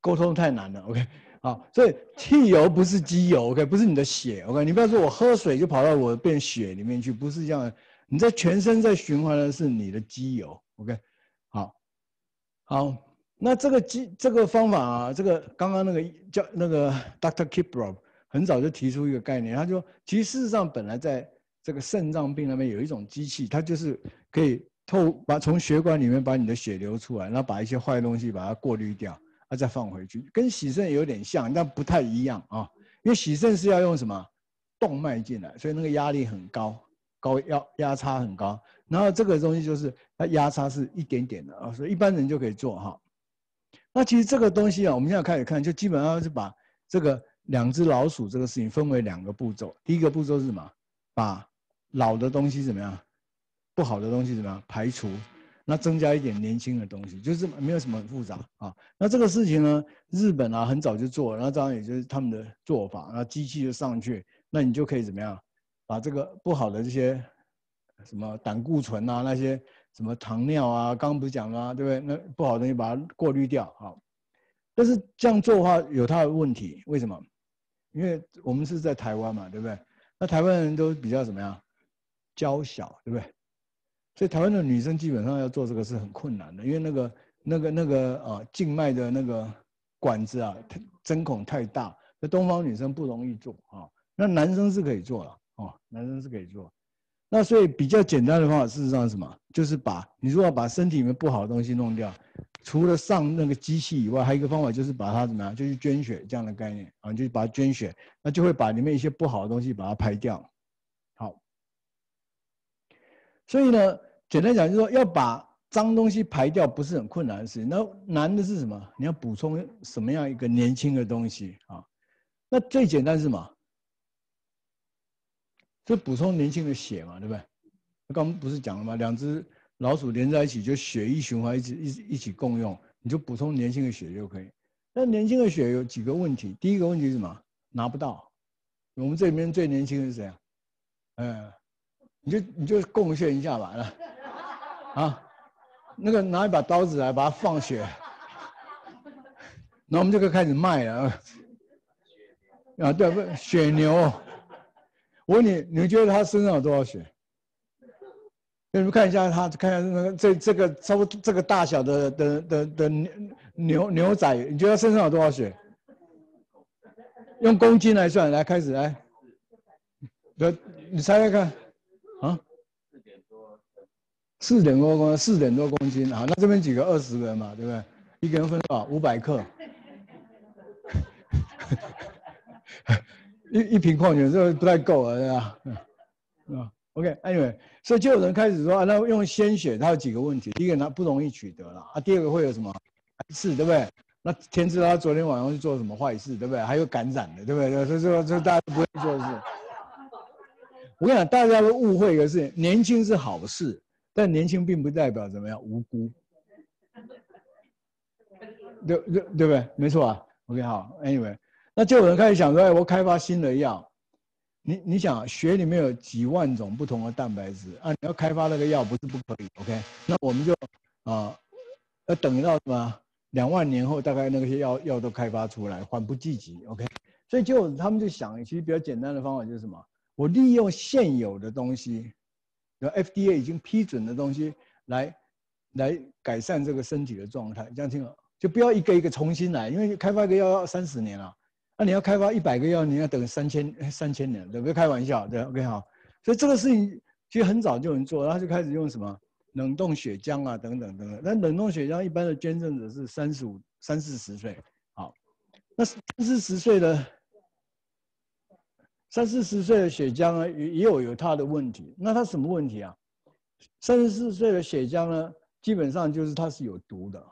沟通太难了 OK，好，所以汽油不是机油 OK，不是你的血 OK，你不要说我喝水就跑到我变血里面去，不是这样，你在全身在循环的是你的机油 OK，好，好。那这个机这个方法啊，这个刚刚那个叫那个 Dr. Kiprop 很早就提出一个概念，他说，其实事实上本来在这个肾脏病那边有一种机器，它就是可以透把从血管里面把你的血流出来，然后把一些坏东西把它过滤掉，啊再放回去，跟洗肾有点像，但不太一样啊。因为洗肾是要用什么动脉进来，所以那个压力很高，高压压差很高。然后这个东西就是它压差是一点点的啊，所以一般人就可以做哈。那其实这个东西啊，我们现在开始看，就基本上是把这个两只老鼠这个事情分为两个步骤。第一个步骤是什么？把老的东西怎么样，不好的东西怎么样排除，那增加一点年轻的东西，就是没有什么复杂啊。那这个事情呢，日本啊很早就做，然后这样也就是他们的做法，那机器就上去，那你就可以怎么样，把这个不好的这些什么胆固醇啊那些。什么糖尿啊？刚刚不是讲了，对不对？那不好的东西把它过滤掉啊。但是这样做的话有它的问题，为什么？因为我们是在台湾嘛，对不对？那台湾人都比较怎么样？娇小，对不对？所以台湾的女生基本上要做这个是很困难的，因为那个、那个、那个啊，静脉的那个管子啊，针孔太大，那东方女生不容易做啊。那男生是可以做了啊，男生是可以做。那所以比较简单的方法，事实上是什么？就是把你如果把身体里面不好的东西弄掉，除了上那个机器以外，还有一个方法就是把它怎么样？就去捐血这样的概念啊，就把它捐血，那就会把里面一些不好的东西把它排掉。所以呢，简单讲就是说要把脏东西排掉不是很困难的事情。那难的是什么？你要补充什么样一个年轻的东西啊？那最简单是什么？就补充年轻的血嘛，对不对？刚不是讲了吗？两只老鼠连在一起，就血液循环一直一一起共用，你就补充年轻的血就可以。那年轻的血有几个问题？第一个问题是什么？拿不到。我们这里面最年轻的是谁啊？嗯，你就你就贡献一下吧，啊，那个拿一把刀子来把它放血，那我们就可以开始卖了。啊，对不？血牛。我问你，你们觉得他身上有多少血？给你们看一下他，看一下那个这这个差不多这个大小的的的的牛牛仔，你觉得身上有多少血？用公斤来算，来开始来，你猜猜看，啊？四点多，四点多公四点多公斤啊？那这边几个二十个人嘛，对不对？一个人分多少？五百克。*laughs* 一一瓶矿泉水不太够啊，对吧？啊，OK，Anyway，所以就有人开始说啊，那用鲜血它有几个问题，第一个它不容易取得了啊，第二个会有什么事，对不对？那天知道他昨天晚上去做什么坏事，对不对？还有感染的，对不对？所以说这大家不会做的事。我跟你讲，大家都误会一个事情，年轻是好事，但年轻并不代表怎么样无辜，对对对不对？没错啊，OK，好，Anyway。那就有人开始想说：“哎，我开发新的药，你你想，血里面有几万种不同的蛋白质啊，你要开发那个药不是不可以，OK？那我们就啊，要等到什么两万年后，大概那些药药都开发出来，缓不济急，OK？所以就他们就想，其实比较简单的方法就是什么？我利用现有的东西，有 FDA 已经批准的东西来来改善这个身体的状态。这样听好，就不要一个一个重新来，因为开发一个药要三十年了。那你要开发一百个药，你要等三千三千年，对不对？开玩笑，对，OK 好。所以这个事情其实很早就能做，然后就开始用什么冷冻血浆啊，等等等等。那冷冻血浆一般的捐赠者是三十五、三四十岁，好，那三四十岁的三四十岁的血浆呢，也也有有它的问题。那它什么问题啊？三十四岁的血浆呢，基本上就是它是有毒的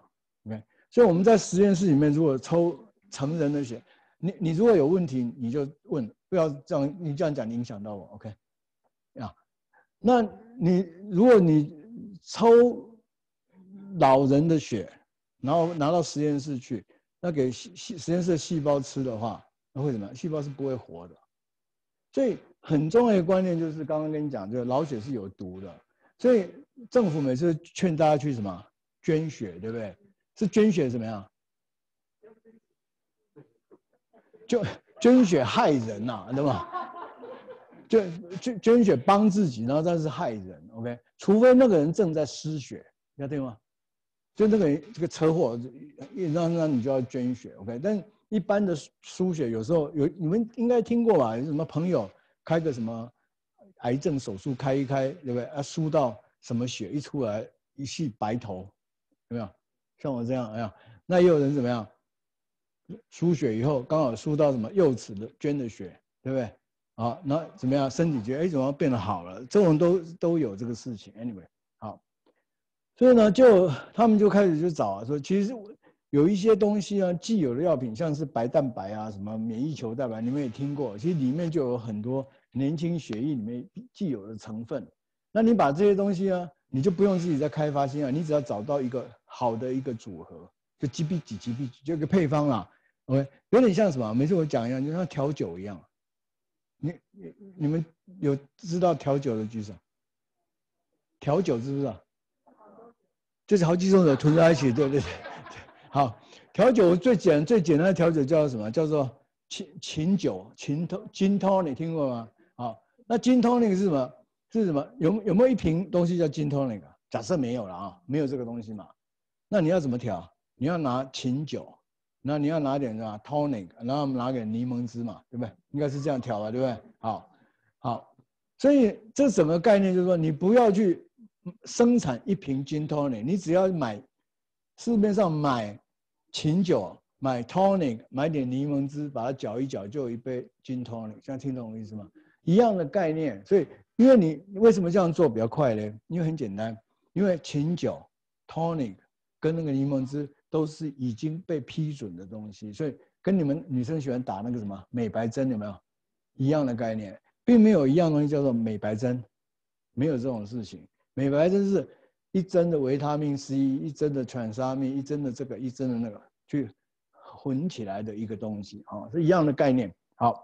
，OK。所以我们在实验室里面如果抽成人的血，你你如果有问题你就问，不要这样你这样讲影响到我，OK。啊，那你如果你抽老人的血，然后拿到实验室去，那给细细实验室的细胞吃的话，那会怎么样？细胞是不会活的。所以很重要的观念就是刚刚跟你讲，就是老血是有毒的。所以政府每次劝大家去什么捐血，对不对？是捐血怎么样？就捐血害人呐，对吧？就捐捐血帮自己，然后但是害人，OK？除非那个人正在失血，你要对吗？就那个人这个车祸，那那你就要捐血，OK？但一般的输血有时候有，你们应该听过吧？有什么朋友开个什么癌症手术开一开，对不对？啊，输到什么血一出来一系白头，有没有？像我这样，哎呀，那也有人怎么样？输血以后刚好输到什么右齿的捐的血，对不对？啊，那怎么样？身体觉得哎，怎么变得好了？这种都都有这个事情。Anyway，好，所以呢，就他们就开始去找啊，说其实有一些东西啊，既有的药品，像是白蛋白啊，什么免疫球蛋白，你们也听过，其实里面就有很多年轻血液里面既有的成分。那你把这些东西啊，你就不用自己再开发新药，你只要找到一个好的一个组合，就 G B 几 G B 几，就一个配方啦。OK，有点像什么？每次我讲一样，就像调酒一样。你你你们有知道调酒的举手？调酒知不知道？就是好几种的囤在一起，对不对。好，调酒最简最简单的调酒叫什么？叫做琴琴酒，琴托金托，你听过吗？好，那金托那个是什么？是什么？有有没有一瓶东西叫金托那个？假设没有了啊，没有这个东西嘛？那你要怎么调？你要拿琴酒。那你要拿点什么 tonic，然后拿点柠檬汁嘛，对不对？应该是这样调吧，对不对？好，好，所以这整个概念就是说，你不要去生产一瓶 gin tonic，你只要买市面上买琴酒，买 tonic，买点柠檬汁，把它搅一搅，就一杯 gin tonic。这样听懂我意思吗？一样的概念。所以，因为你为什么这样做比较快呢？因为很简单，因为琴酒 tonic 跟那个柠檬汁。都是已经被批准的东西，所以跟你们女生喜欢打那个什么美白针有没有一样的概念，并没有一样东西叫做美白针，没有这种事情。美白针是一针的维他命 C，一针的犬沙蜜，一针的这个，一针的那个去混起来的一个东西啊，是一样的概念。好，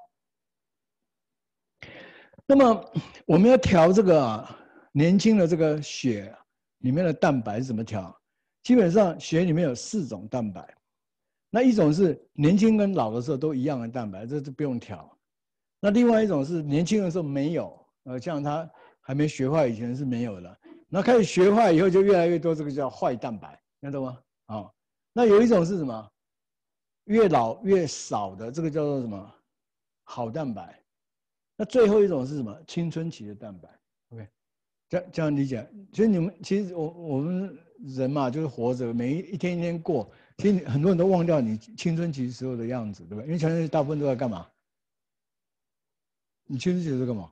那么我们要调这个啊年轻的这个血里面的蛋白怎么调？基本上血里面有四种蛋白，那一种是年轻跟老的时候都一样的蛋白，这是不用调。那另外一种是年轻的时候没有，呃，像他还没学坏以前是没有的。那开始学坏以后就越来越多，这个叫坏蛋白，听懂吗？啊，那有一种是什么？越老越少的，这个叫做什么？好蛋白。那最后一种是什么？青春期的蛋白。OK，这样这样理解。所以你们其实我我们。人嘛，就是活着，每一一天一天过。其实很多人都忘掉你青春期时候的样子，对吧？因为青春期大部分都在干嘛？你青春期在干嘛？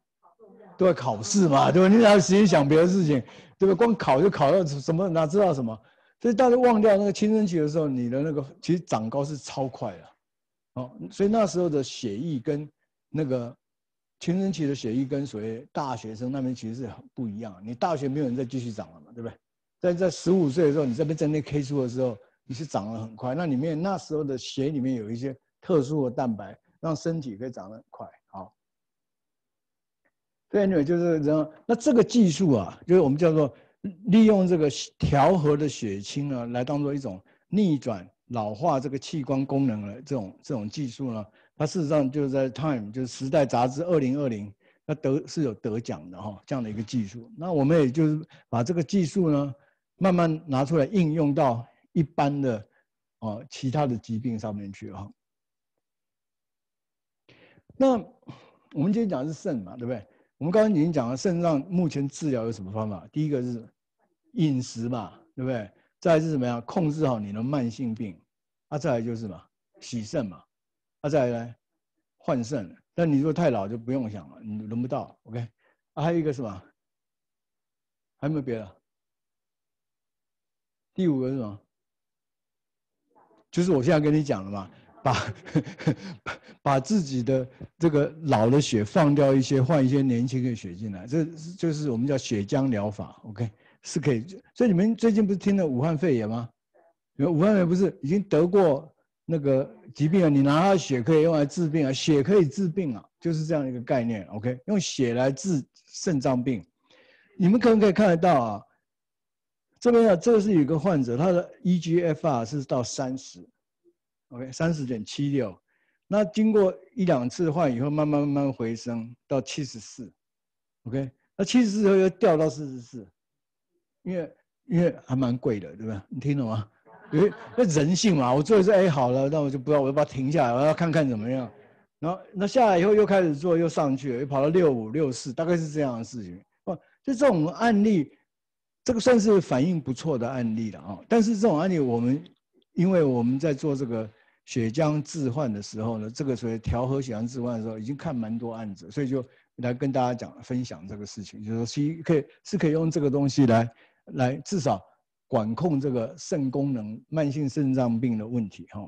都在考试嘛，对吧？你哪有时间想别的事情，对吧？光考就考到什么，哪知道什么？所以大家忘掉那个青春期的时候，你的那个其实长高是超快的，哦，所以那时候的血液跟那个青春期的血液跟所谓大学生那边其实是很不一样。你大学没有人再继续长了嘛，对不对？但在十五岁的时候，你这边在那 K 出的时候，你是长得很快。那里面那时候的血里面有一些特殊的蛋白，让身体可以长得很快。对，就是这样。那这个技术啊，就是我们叫做利用这个调和的血清呢，来当做一种逆转老化这个器官功能的这种这种技术呢。它事实上就是在 Time，就是时代杂志二零二零，那得是有得奖的哈，这样的一个技术。那我们也就是把这个技术呢。慢慢拿出来应用到一般的哦其他的疾病上面去哈。那我们今天讲的是肾嘛，对不对？我们刚刚已经讲了肾脏目前治疗有什么方法？第一个是饮食嘛，对不对？再来是什么样？控制好你的慢性病，啊，再来就是什么？洗肾嘛，啊，再来？换肾。但你如果太老就不用想了，你轮不到。OK，啊，还有一个什么？还有没有别的？第五个是什么？就是我现在跟你讲了嘛。把 *laughs* 把自己的这个老的血放掉一些，换一些年轻的血进来，这就是我们叫血浆疗法。OK，是可以。所以你们最近不是听了武汉肺炎吗？武汉肺炎不是已经得过那个疾病了？你拿他血可以用来治病啊，血可以治病啊，就是这样一个概念。OK，用血来治肾脏病，你们可不可以看得到啊？这边啊，这是有个患者，他的 eGFR 是到三十。OK，三十点七六，那经过一两次换以后，慢慢慢慢回升到七十四。OK，那七十四后又掉到四十四，因为因为还蛮贵的，对吧？你听懂吗？因为那人性嘛，我做一次哎好了，那我就不要，我就把它停下来，我要看看怎么样。然后那下来以后又开始做，又上去了，又跑到六五六四，大概是这样的事情。哦，就这种案例，这个算是反应不错的案例了啊。但是这种案例，我们因为我们在做这个。血浆置换的时候呢，这个所谓调和血浆置换的时候，已经看蛮多案子，所以就来跟大家讲分享这个事情，就是说其可以是可以用这个东西来来至少管控这个肾功能、慢性肾脏病的问题哈。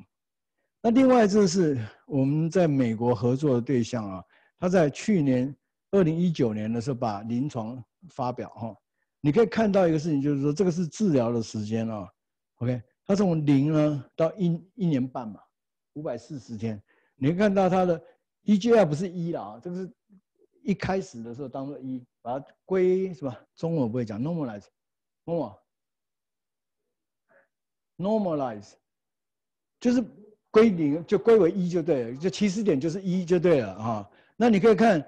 那另外这是我们在美国合作的对象啊，他在去年二零一九年的时候把临床发表哈，你可以看到一个事情，就是说这个是治疗的时间啊，OK，他从零呢到一一年半嘛。五百四十天，你会看到它的 E G R 不是一了啊，这个是一开始的时候当做一，把它归什么？中文不会讲，normalize，normal，normalize，就是归零就归为一就对了，就起始点就是一就对了啊。那你可以看，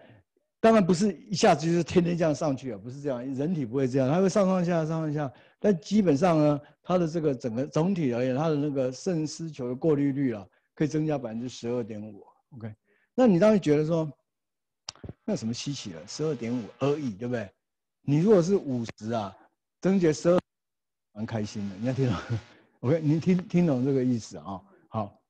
当然不是一下子就是天天这样上去啊，不是这样，人体不会这样，它会上上下上上下，但基本上呢，它的这个整个总体而言，它的那个肾丝球的过滤率啊。可以增加百分之十二点五，OK？那你当然觉得说，那什么稀奇了？十二点五而已，对不对？你如果是五十啊，增加十二，蛮开心的。你要听懂，*laughs* OK？你听听懂这个意思啊？好，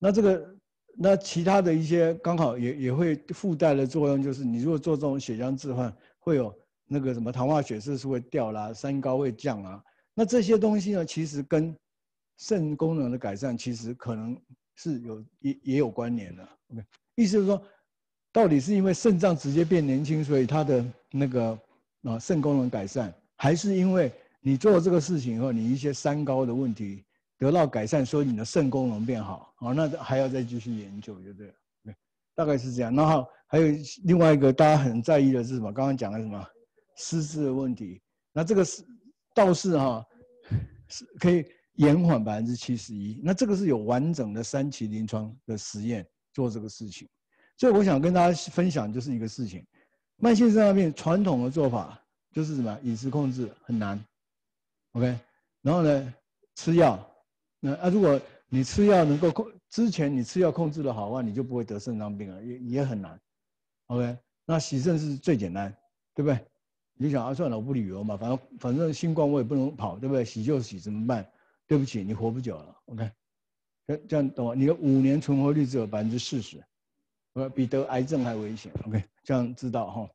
那这个那其他的一些刚好也也会附带的作用，就是你如果做这种血浆置换，会有那个什么糖化血色素会掉啦，三高会降啊。那这些东西呢，其实跟肾功能的改善，其实可能。是有也也有关联的，OK，意思是说，到底是因为肾脏直接变年轻，所以它的那个啊肾功能改善，还是因为你做了这个事情以后，你一些三高的问题得到改善，所以你的肾功能变好，好，那还要再继续研究，就对了，对，大概是这样。然后还有另外一个大家很在意的是什么？刚刚讲的什么失智的问题？那这个是倒是哈是可以。延缓百分之七十一，那这个是有完整的三期临床的实验做这个事情，所以我想跟大家分享就是一个事情，慢性肾脏病传统的做法就是什么饮食控制很难，OK，然后呢吃药，那啊如果你吃药能够控之前你吃药控制的好话，你就不会得肾脏病了，也也很难，OK，那洗肾是最简单，对不对？你想啊算了我不旅游嘛，反正反正新冠我也不能跑，对不对？洗就洗怎么办？对不起，你活不久了。OK，这这样懂吗？你的五年存活率只有百分之四十，呃，比得癌症还危险。OK，这样知道哈。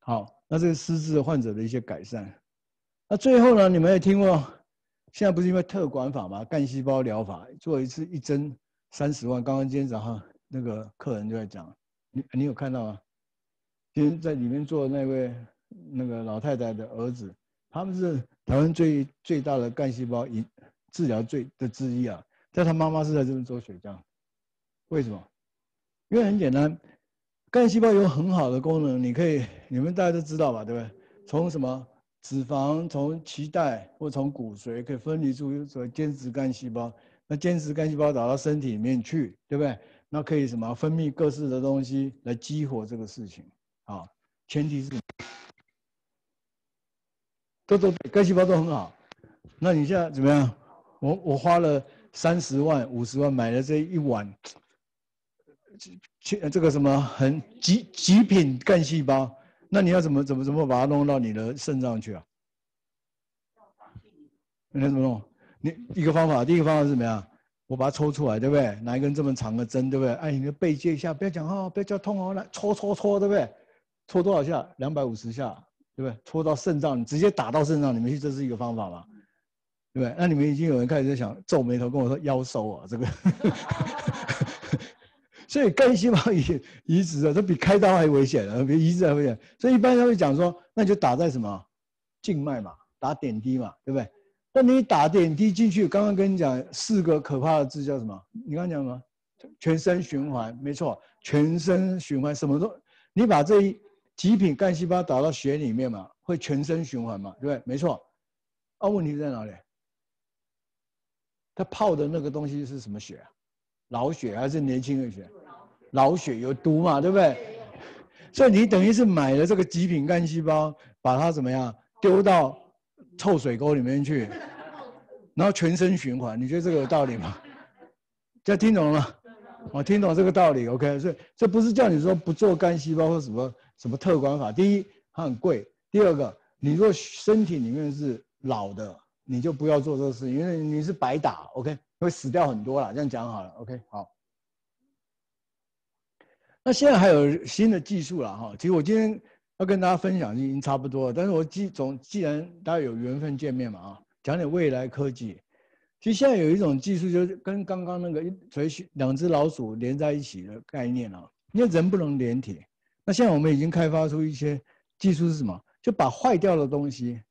好，那这个失智患者的一些改善。那最后呢，你们也听过，现在不是因为特管法吗？干细胞疗法做一次一针三十万。刚刚今天早上那个客人就在讲，你你有看到吗？今天在里面做那位那个老太太的儿子，他们是台湾最最大的干细胞引。治疗最的之一啊，在他妈妈是在这边做血浆，为什么？因为很简单，干细胞有很好的功能，你可以，你们大家都知道吧，对不对？从什么脂肪，从脐带或从骨髓可以分离出所谓间质干细胞，那间质干细胞打到身体里面去，对不对？那可以什么分泌各式的东西来激活这个事情啊？前提是都都干细胞都很好。那你现在怎么样？我我花了三十万、五十万买了这一碗，这这个什么很极极品干细胞，那你要怎么怎么怎么把它弄到你的肾脏去啊？你怎么弄？你一个方法，第一个方法是怎么样？我把它抽出来，对不对？拿一根这么长的针，对不对？哎，你的背接一下，不要讲话，不要叫痛哦，来搓搓搓，对不对？搓多少下？两百五十下，对不对？拖到肾脏，你直接打到肾脏里面去，这是一个方法嘛？对不对？那你们已经有人开始在想，皱眉头跟我说腰收啊，这个。*laughs* 所以干细胞移移植啊，这比开刀还危险啊，比移植还危险。所以一般他会讲说，那就打在什么静脉嘛，打点滴嘛，对不对？那你打点滴进去，刚刚跟你讲四个可怕的字叫什么？你刚刚讲什么？全身循环，没错，全身循环什么都，你把这一极品干细胞打到血里面嘛，会全身循环嘛，对不对？没错。啊，问题在哪里？他泡的那个东西是什么血啊？老血还是年轻的血？老血有毒嘛，对不对？所以你等于是买了这个极品干细胞，把它怎么样丢到？臭水沟里面去，然后全身循环，你觉得这个有道理吗？这听懂了吗？我听懂这个道理，OK。所以这不是叫你说不做干细胞或什么什么特管法。第一，它很贵；第二个，你若身体里面是老的，你就不要做这个事，因为你是白打，OK，会死掉很多了。这样讲好了，OK，好。那现在还有新的技术了哈，其实我今天。要跟大家分享已经差不多了，但是我既总既然大家有缘分见面嘛啊，讲点未来科技。其实现在有一种技术，就是跟刚刚那个垂两只老鼠连在一起的概念啊，因为人不能连体。那现在我们已经开发出一些技术是什么？就把坏掉的东西，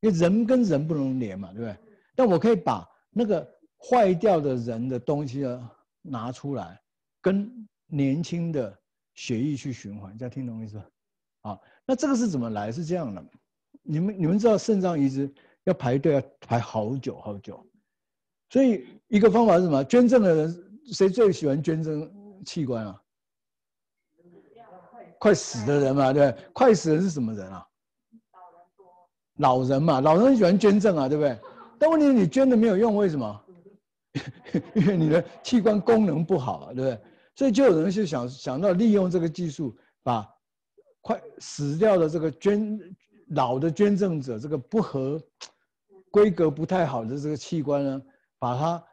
因为人跟人不能连嘛，对不对？但我可以把那个坏掉的人的东西呢拿出来，跟年轻的血液去循环，大家听懂意思吧？啊，那这个是怎么来？是这样的，你们你们知道肾脏移植要排队要排好久好久，所以一个方法是什么？捐赠的人谁最喜欢捐赠器官啊？快死的人嘛，对不对？快死人是什么人啊？老人多。老人嘛，老人喜欢捐赠啊，对不对？但问题你捐的没有用，为什么？*laughs* 因为你的器官功能不好啊，对不对？所以就有人就想想到利用这个技术把。快死掉的这个捐老的捐赠者，这个不合规格不太好的这个器官呢，把它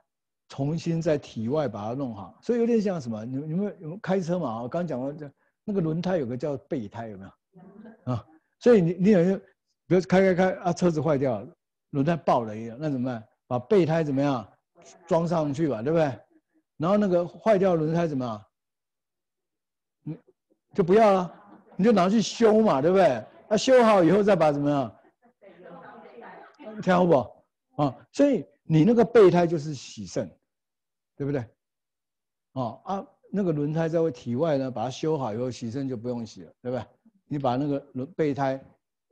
重新在体外把它弄好，所以有点像什么？你你们有开车嘛？我刚讲过，这那个轮胎有个叫备胎，有没有？啊，所以你你有比如开开开啊，车子坏掉了，轮胎爆了一样，那怎么办？把备胎怎么样装上去吧，对不对？然后那个坏掉轮胎怎么样？你就不要了。你就拿去修嘛，对不对？那修好以后再把怎么样？听不？啊，所以你那个备胎就是洗肾，对不对？啊啊，那个轮胎在我体外呢，把它修好以后，洗肾就不用洗了，对不对？你把那个轮备胎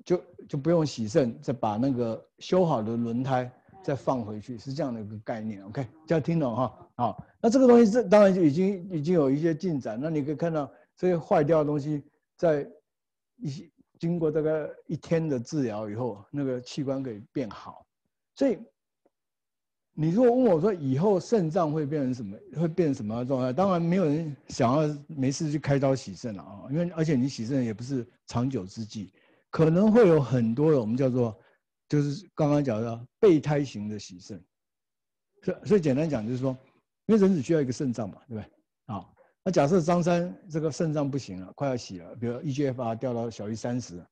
就就不用洗肾，再把那个修好的轮胎再放回去，是这样的一个概念。OK，这样听懂哈？好，那这个东西这当然就已经已经有一些进展。那你可以看到这些坏掉的东西。在一经过大概一天的治疗以后，那个器官可以变好。所以，你如果问我说以后肾脏会变成什么，会变成什么状态？当然没有人想要没事去开刀洗肾了啊，因为而且你洗肾也不是长久之计，可能会有很多的我们叫做，就是刚刚讲的备胎型的洗肾。所所以简单讲就是说，因为人只需要一个肾脏嘛，对不对？啊。那假设张三这个肾脏不行了，快要洗了，比如 eGFR 掉到小于三十，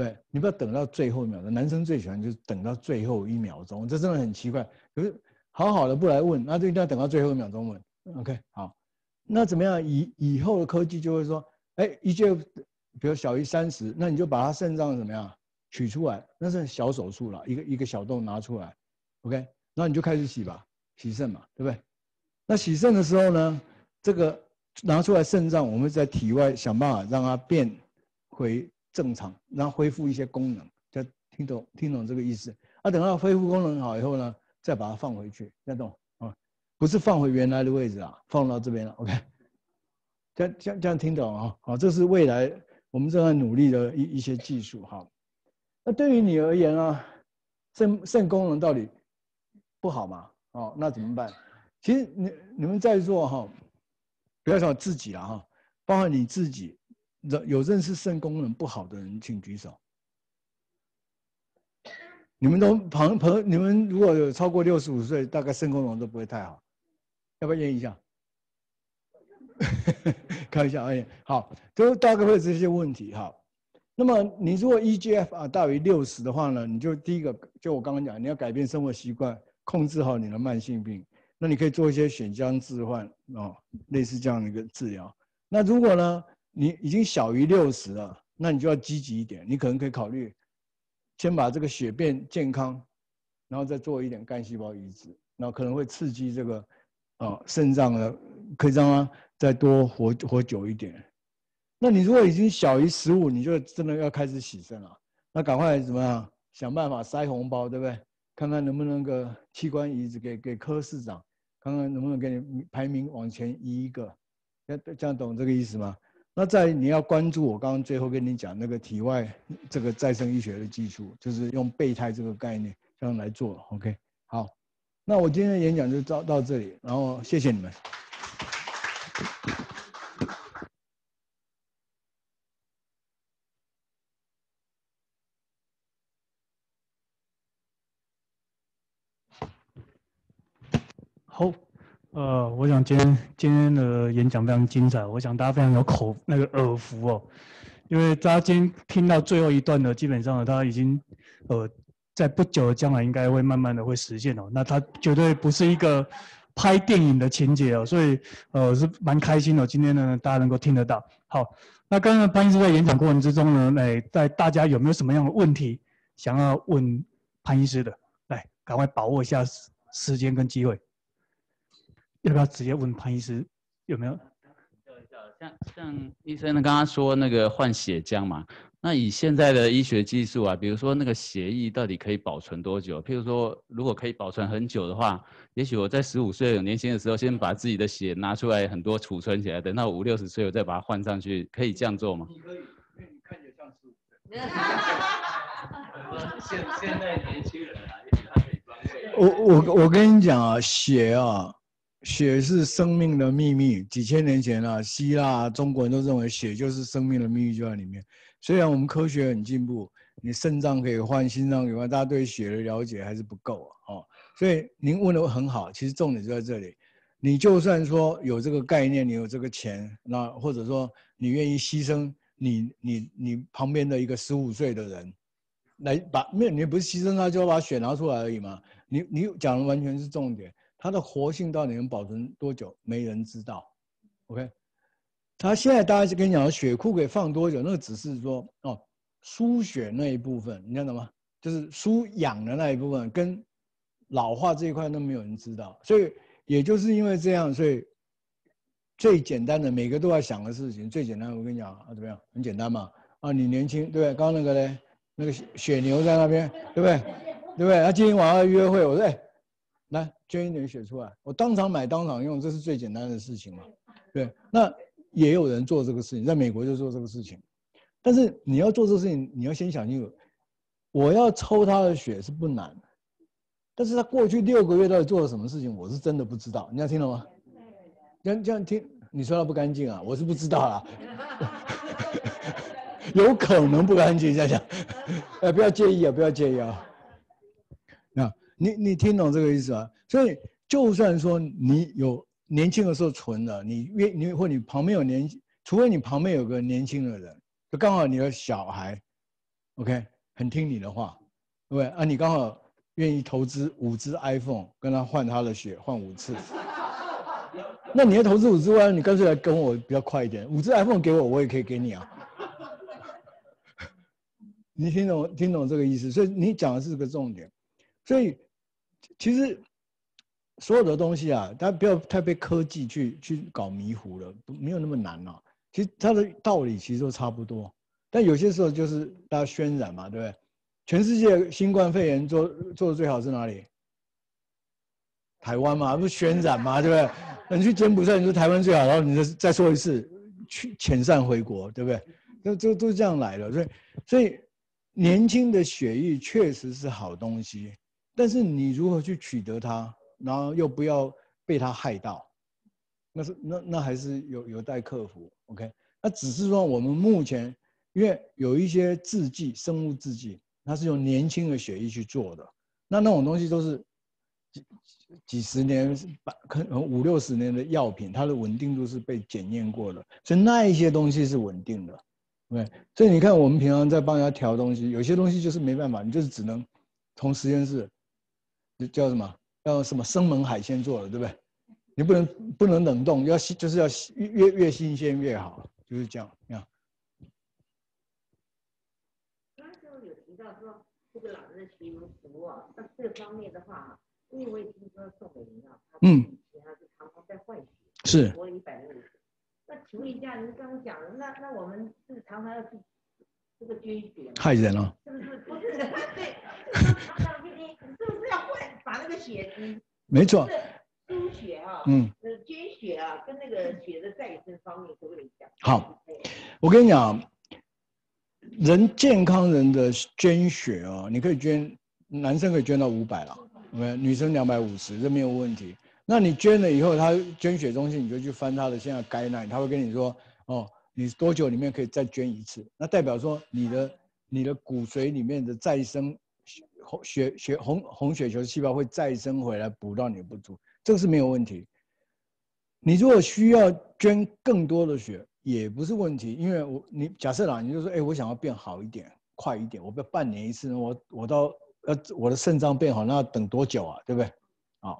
对？你不要等到最后一秒钟，男生最喜欢就是等到最后一秒钟，这真的很奇怪。可是好好的不来问，那就一定要等到最后一秒钟问。OK，好，那怎么样？以以后的科技就会说，哎，eGFR 比如小于三十，那你就把他肾脏怎么样取出来？那是小手术了，一个一个小洞拿出来，OK，那你就开始洗吧，洗肾嘛，对不对？那洗肾的时候呢，这个。拿出来肾脏，我们在体外想办法让它变回正常，然后恢复一些功能。就听懂听懂这个意思？啊，等到恢复功能好以后呢，再把它放回去，听懂啊？不是放回原来的位置啊，放到这边了。OK，这样这样这样听懂啊？好，这是未来我们正在努力的一一些技术哈。那对于你而言啊，肾肾功能到底不好嘛？哦，那怎么办？其实你你们在座哈，不要说自己了哈，包括你自己，有认识肾功能不好的人，请举手。你们都朋朋，你们如果有超过六十五岁，大概肾功能都不会太好，要不要验一下？看一下，哎，好，都大概会有这些问题哈。那么你如果 eGf 啊大于六十的话呢，你就第一个，就我刚刚讲，你要改变生活习惯，控制好你的慢性病。那你可以做一些血浆置换哦，类似这样的一个治疗。那如果呢，你已经小于六十了，那你就要积极一点，你可能可以考虑先把这个血变健康，然后再做一点干细胞移植，然后可能会刺激这个啊肾脏的，可以让它再多活活久一点。那你如果已经小于十五，你就真的要开始洗肾了。那赶快怎么样？想办法塞红包，对不对？看看能不能个器官移植给给柯市长，看看能不能给你排名往前移一个。这样懂这个意思吗？那在你要关注我刚刚最后跟你讲那个体外这个再生医学的技术，就是用备胎这个概念这样来做。OK，好，那我今天的演讲就到到这里，然后谢谢你们。好，呃，我想今天今天的演讲非常精彩，我想大家非常有口 *laughs* 那个耳福哦，因为大家今天听到最后一段呢，基本上呢，他已经呃在不久的将来应该会慢慢的会实现哦，那他绝对不是一个拍电影的情节哦，所以呃是蛮开心的，今天呢大家能够听得到。好，那刚刚潘医师在演讲过程之中呢，来在大家有没有什么样的问题想要问潘医师的？来，赶快把握一下时间跟机会。要不要直接问潘医师有没有？像像医生呢，刚刚说那个换血浆嘛，那以现在的医学技术啊，比如说那个血液到底可以保存多久？譬如说，如果可以保存很久的话，也许我在十五岁年轻的时候，先把自己的血拿出来很多储存起来，等到五六十岁我再把它换上去，可以这样做吗？你可以，因为你看起来像十五岁。*laughs* 现现在年轻人啊，也许他可以装我我我跟你讲啊，血啊。血是生命的秘密。几千年前啊，希腊、中国人都认为血就是生命的秘密，就在里面。虽然我们科学很进步，你肾脏可以换，心脏可以换，大家对血的了解还是不够啊。哦，所以您问的很好，其实重点就在这里。你就算说有这个概念，你有这个钱，那或者说你愿意牺牲你你你旁边的一个十五岁的人，来把没有你不是牺牲他，就要把血拿出来而已嘛？你你讲的完全是重点。它的活性到底能保存多久？没人知道。OK，他现在大家就跟你讲，血库可以放多久？那个只是说哦，输血那一部分，你看到吗？就是输氧的那一部分，跟老化这一块都没有人知道。所以也就是因为这样，所以最简单的每个都要想的事情，最简单，我跟你讲啊，怎么样？很简单嘛。啊，你年轻，对不对？刚刚那个嘞，那个血牛在那边，对不对？对不对？他今天晚上约会，我说哎。来捐一点血出来，我当场买当场用，这是最简单的事情嘛？对，那也有人做这个事情，在美国就做这个事情。但是你要做这个事情，你要先想清楚，我要抽他的血是不难，但是他过去六个月到底做了什么事情，我是真的不知道。你要听了吗？这样这样听，你说他不干净啊？我是不知道啊，*laughs* 有可能不干净，这样讲，哎，不要介意啊，不要介意啊。你你听懂这个意思啊？所以就算说你有年轻的时候存了，你约你或你旁边有年，除非你旁边有个年轻的人，就刚好你的小孩，OK，很听你的话，对不对？啊，你刚好愿意投资五只 iPhone 跟他换他的血换五次，那你要投资五只 iPhone，你干脆来跟我比较快一点，五只 iPhone 给我，我也可以给你啊。*laughs* 你听懂听懂这个意思？所以你讲的是个重点，所以。其实所有的东西啊，大家不要太被科技去去搞迷糊了，没有那么难啊。其实它的道理其实都差不多，但有些时候就是大家渲染嘛，对不对？全世界新冠肺炎做做的最好是哪里？台湾嘛，不是渲染嘛，对不对？那你去柬埔寨，你说台湾最好，然后你再再说一次，去遣散回国，对不对？都都都是这样来的，所以所以年轻的血液确实是好东西，但是你如何去取得它，然后又不要被它害到，那是那那还是有有待克服。OK，那只是说我们目前因为有一些制剂，生物制剂，它是用年轻的血液去做的，那那种东西都是几几十年、可能五六十年的药品，它的稳定度是被检验过的，所以那一些东西是稳定的。对，所以你看，我们平常在帮人家调东西，有些东西就是没办法，你就是只能从实验室，就叫什么，要什么生猛海鲜做的，对不对？你不能不能冷冻，要新就是要越越越新鲜越好，就是这样。你看，刚刚有提到说这个老啊，那这方面的话，因为我也听说宋美龄啊，嗯，他是常常在换血，是活了一百六十。那请问一下，您刚刚讲的，那那我们是常常要去这个捐血？害人了。是不是？不是，对，是不是要换把那个血嗯，没错，输血啊，嗯，呃，捐血啊，跟那个血的再生方面可不可以讲？好，我跟你讲，人健康人的捐血啊，你可以捐，男生可以捐到五百了，OK，女生两百五十，这没有问题。那你捐了以后，他捐血中心你就去翻他的现在该难，他会跟你说，哦，你多久里面可以再捐一次？那代表说你的你的骨髓里面的再生红血血红红血球细胞会再生回来补到你的不足，这个是没有问题。你如果需要捐更多的血，也不是问题，因为我你假设啦，你就说，哎，我想要变好一点，快一点，我不要半年一次，我我到呃我的肾脏变好，那要等多久啊？对不对？啊，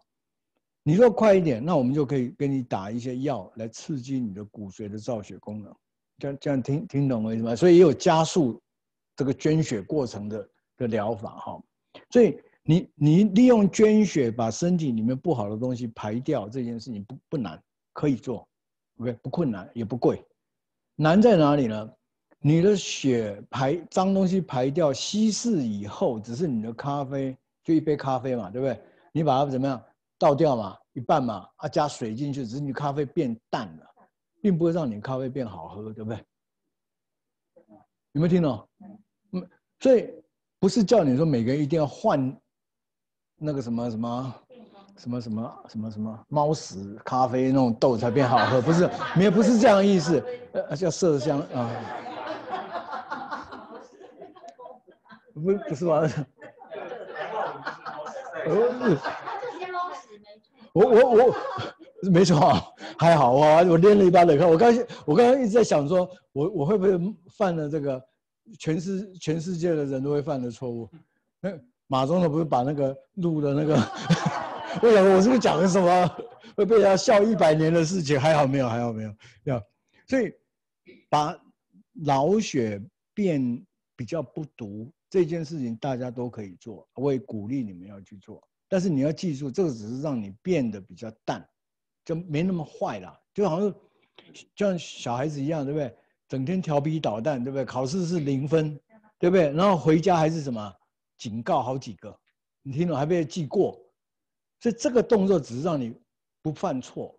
你说快一点，那我们就可以给你打一些药来刺激你的骨髓的造血功能，这样这样听听懂我意思吗？所以也有加速这个捐血过程的的疗法哈。所以你你利用捐血把身体里面不好的东西排掉这件事情不不难，可以做，OK 不困难也不贵，难在哪里呢？你的血排脏东西排掉稀释以后，只是你的咖啡就一杯咖啡嘛，对不对？你把它怎么样倒掉嘛，一半嘛，啊加水进去，只是你咖啡变淡了，并不会让你咖啡变好喝，对不对？有没有听懂？嗯，所以不是叫你说每个人一定要换那个什么什么什么什么什么什么猫屎咖啡那种豆才变好喝，不是，没有不是这样的意思，呃叫麝香啊，不不是吧？哦我我我没错，还好我我练了一把冷汗。我刚我刚刚一直在想说，我我会不会犯了这个全世全世界的人都会犯的错误？那马总统不是把那个录的那个，为什么我是不是讲了什么会被人家笑一百年的事情？还好没有，还好没有，要所以把老血变比较不毒这件事情，大家都可以做，我也鼓励你们要去做。但是你要记住，这个只是让你变得比较淡，就没那么坏了。就好像就像小孩子一样，对不对？整天调皮捣蛋，对不对？考试是零分，对不对？然后回家还是什么警告好几个，你听懂还被记过。所以这个动作只是让你不犯错，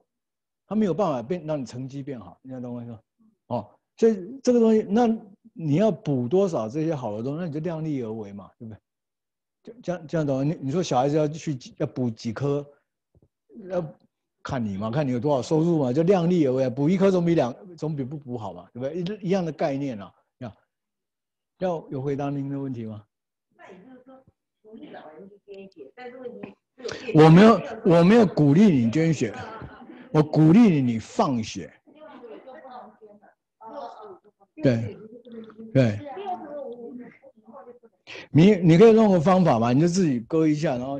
他没有办法变让你成绩变好。你懂我意思？哦，所以这个东西，那你要补多少这些好的东西，那你就量力而为嘛，对不对？这样这样懂？你你说小孩子要去要补几颗，要看你嘛，看你有多少收入嘛，就量力而为，补一颗总比两总比不补好嘛，对不对？一一样的概念啊，要要有回答您的问题吗？那也就是说，鼓励老人去捐血，但是问题我没有我没有鼓励你捐血，我鼓励你你放血，对对。你你可以弄个方法嘛，你就自己割一下，然后，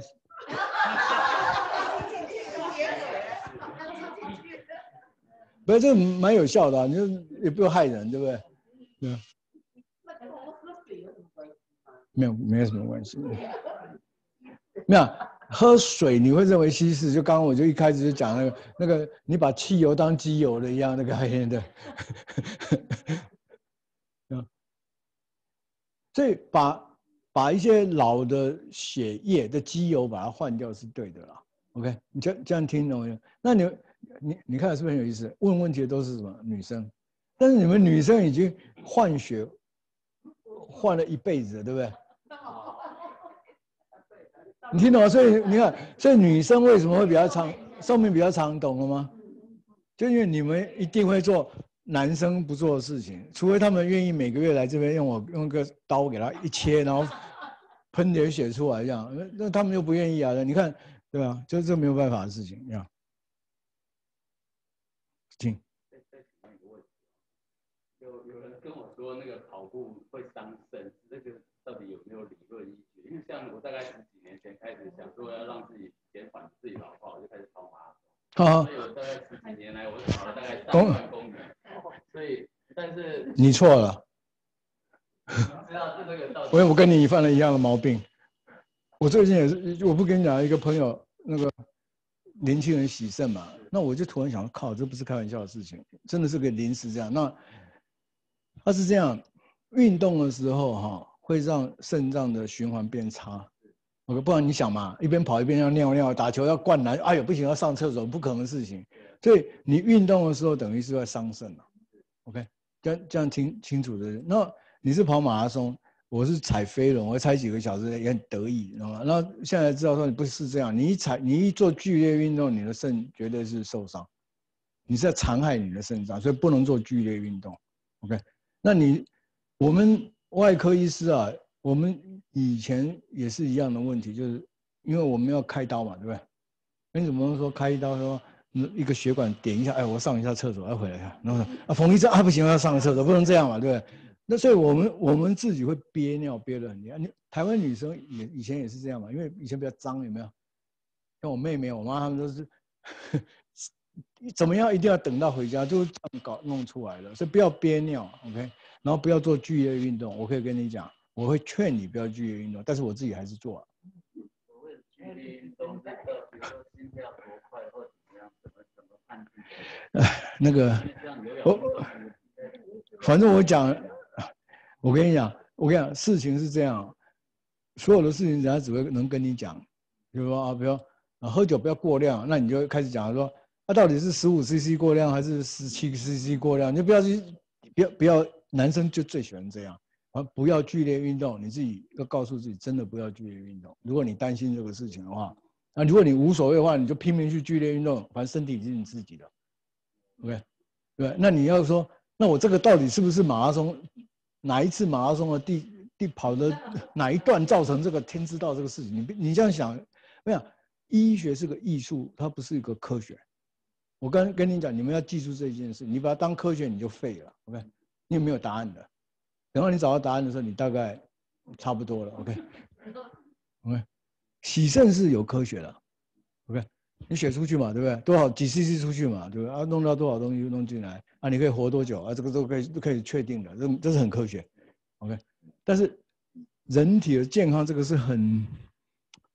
不是这个蛮有效的、啊，你就也不用害人，对不对？对。没有，没有什么关系。没有喝水，你会认为稀释？就刚刚我就一开始就讲那个那个，你把汽油当机油的一样那个概念的。*laughs* 嗯，所以把。把一些老的血液的机油把它换掉是对的啦。OK，你这这样听懂没有？那你你你看是不是很有意思？问问题的都是什么女生？但是你们女生已经换血换了一辈子，对不对？*laughs* 你听懂了？所以你看，所以女生为什么会比较长，寿命比较长，懂了吗？就因为你们一定会做男生不做的事情，除非他们愿意每个月来这边用我用个刀给他一切，然后喷点血出来这样，那他们又不愿意啊。你看，对吧？就这没有办法的事情，这样。请。有有人跟我说那个跑步会伤肾，这个到底有没有理论依据？因为像我大概十几年前开始想说要让自己减缓自己老化，我就开始跑马拉松。所以我大概十几年来，我跑了大概三万公里。所以，但是你错了。知道这个道理。我我跟你犯了一样的毛病。我最近也是，我不跟你讲，一个朋友那个年轻人喜肾嘛，那我就突然想，靠，这不是开玩笑的事情，真的是个临时这样。那他是这样，运动的时候哈，会让肾脏的循环变差。OK，不然你想嘛，一边跑一边要尿尿，打球要灌篮，哎呦不行，要上厕所，不可能的事情。所以你运动的时候，等于是在伤肾了。OK，这样这样清清楚的。那你是跑马拉松，我是踩飞轮，我踩几个小时也很得意，知道吗？那现在知道说你不是这样，你一踩，你一做剧烈运动，你的肾绝对是受伤，你是在残害你的肾脏，所以不能做剧烈运动。OK，那你我们外科医师啊，我们以前也是一样的问题，就是因为我们要开刀嘛，对不对？你怎么能说开一刀说？一个血管点一下，哎，我上一下厕所，要回来看。然后说啊，缝一次啊，不行，要上个厕所，不能这样嘛，对不对？那所以我们我们自己会憋尿憋得很厉害。你台湾女生也以前也是这样嘛，因为以前比较脏，有没有？像我妹妹、我妈他们都是 *laughs* 怎么样，一定要等到回家，就这样搞弄出来的。所以不要憋尿，OK？然后不要做剧烈运动。我可以跟你讲，我会劝你不要剧烈运动，但是我自己还是做了。运动，比如说心跳多快或者怎么样，怎么怎么判定？哎，*laughs* 那个我反正我讲。我跟你讲，我跟你讲，事情是这样，所有的事情人家只会能跟你讲，比如说啊，比如啊，喝酒不要过量，那你就开始讲说，那到底是十五 CC 过量还是十七 CC 过量？你就不要去，不要不要，男生就最喜欢这样，啊，不要剧烈运动，你自己要告诉自己，真的不要剧烈运动。如果你担心这个事情的话，那如果你无所谓的话，你就拼命去剧烈运动，反正身体是你自己的，OK，对，那你要说，那我这个到底是不是马拉松？哪一次马拉松的第第跑的哪一段造成这个天知道这个事情？你你这样想，没有？医学是个艺术，它不是一个科学。我跟跟你讲，你们要记住这件事，你把它当科学，你就废了。OK，你有没有答案的？等到你找到答案的时候，你大概差不多了。OK，OK，洗肾是有科学的。OK，你血出去嘛，对不对？多少几 CC 出去嘛，对不对？啊，弄到多少东西弄进来？啊，你可以活多久啊？这个都可以都可以确定的，这这是很科学，OK。但是人体的健康这个是很，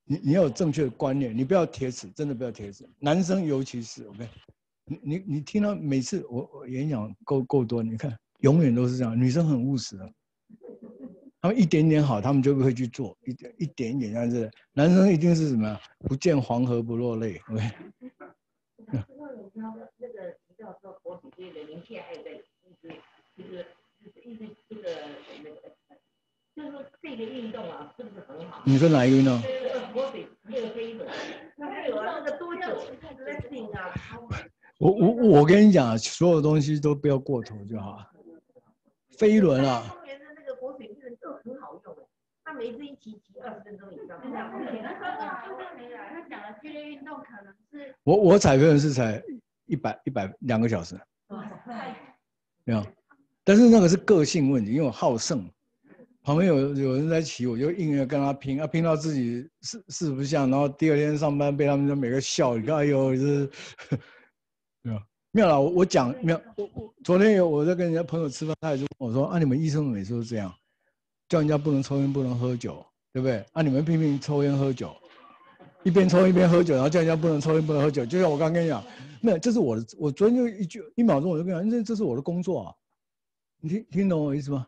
你你要有正确的观念，你不要铁齿，真的不要铁齿。男生尤其是 OK，你你你听到每次我我演讲够够多，你看永远都是这样。女生很务实的，他们一点点好，他们就会去做，一点一点一点这样子。男生一定是什么？不见黄河不落泪，OK。到时这个名片还有在一直就是一直这个那个，就是说这个运动啊，是不是很好？你说哪一个运动？这个活水没有飞轮，还有啊，那个多久一直在定啊？我我我跟你讲，所有东西都不要过头就好。飞轮啊。公园的那个活水飞轮都很好用，他每次一骑骑二十分钟以上。他讲了剧烈运动可能是。我我踩飞轮是踩。一百一百两个小时，没有，但是那个是个性问题，因为我好胜，旁边有有人在骑，我就硬要跟他拼，啊拼到自己四四不像，然后第二天上班被他们就每个笑，你看哎呦，是，*laughs* 对吧？妙了，我我讲没有，我我昨天有我在跟人家朋友吃饭，他也就跟我说啊，你们医生每次都这样，叫人家不能抽烟不能喝酒，对不对？啊，你们拼命抽烟喝酒，一边抽一边喝酒，然后叫人家不能抽烟不能喝酒，就像我刚跟你讲。没有，这是我的。我昨天就一句一秒钟，我就跟你讲，这这是我的工作啊。你听听懂我意思吗？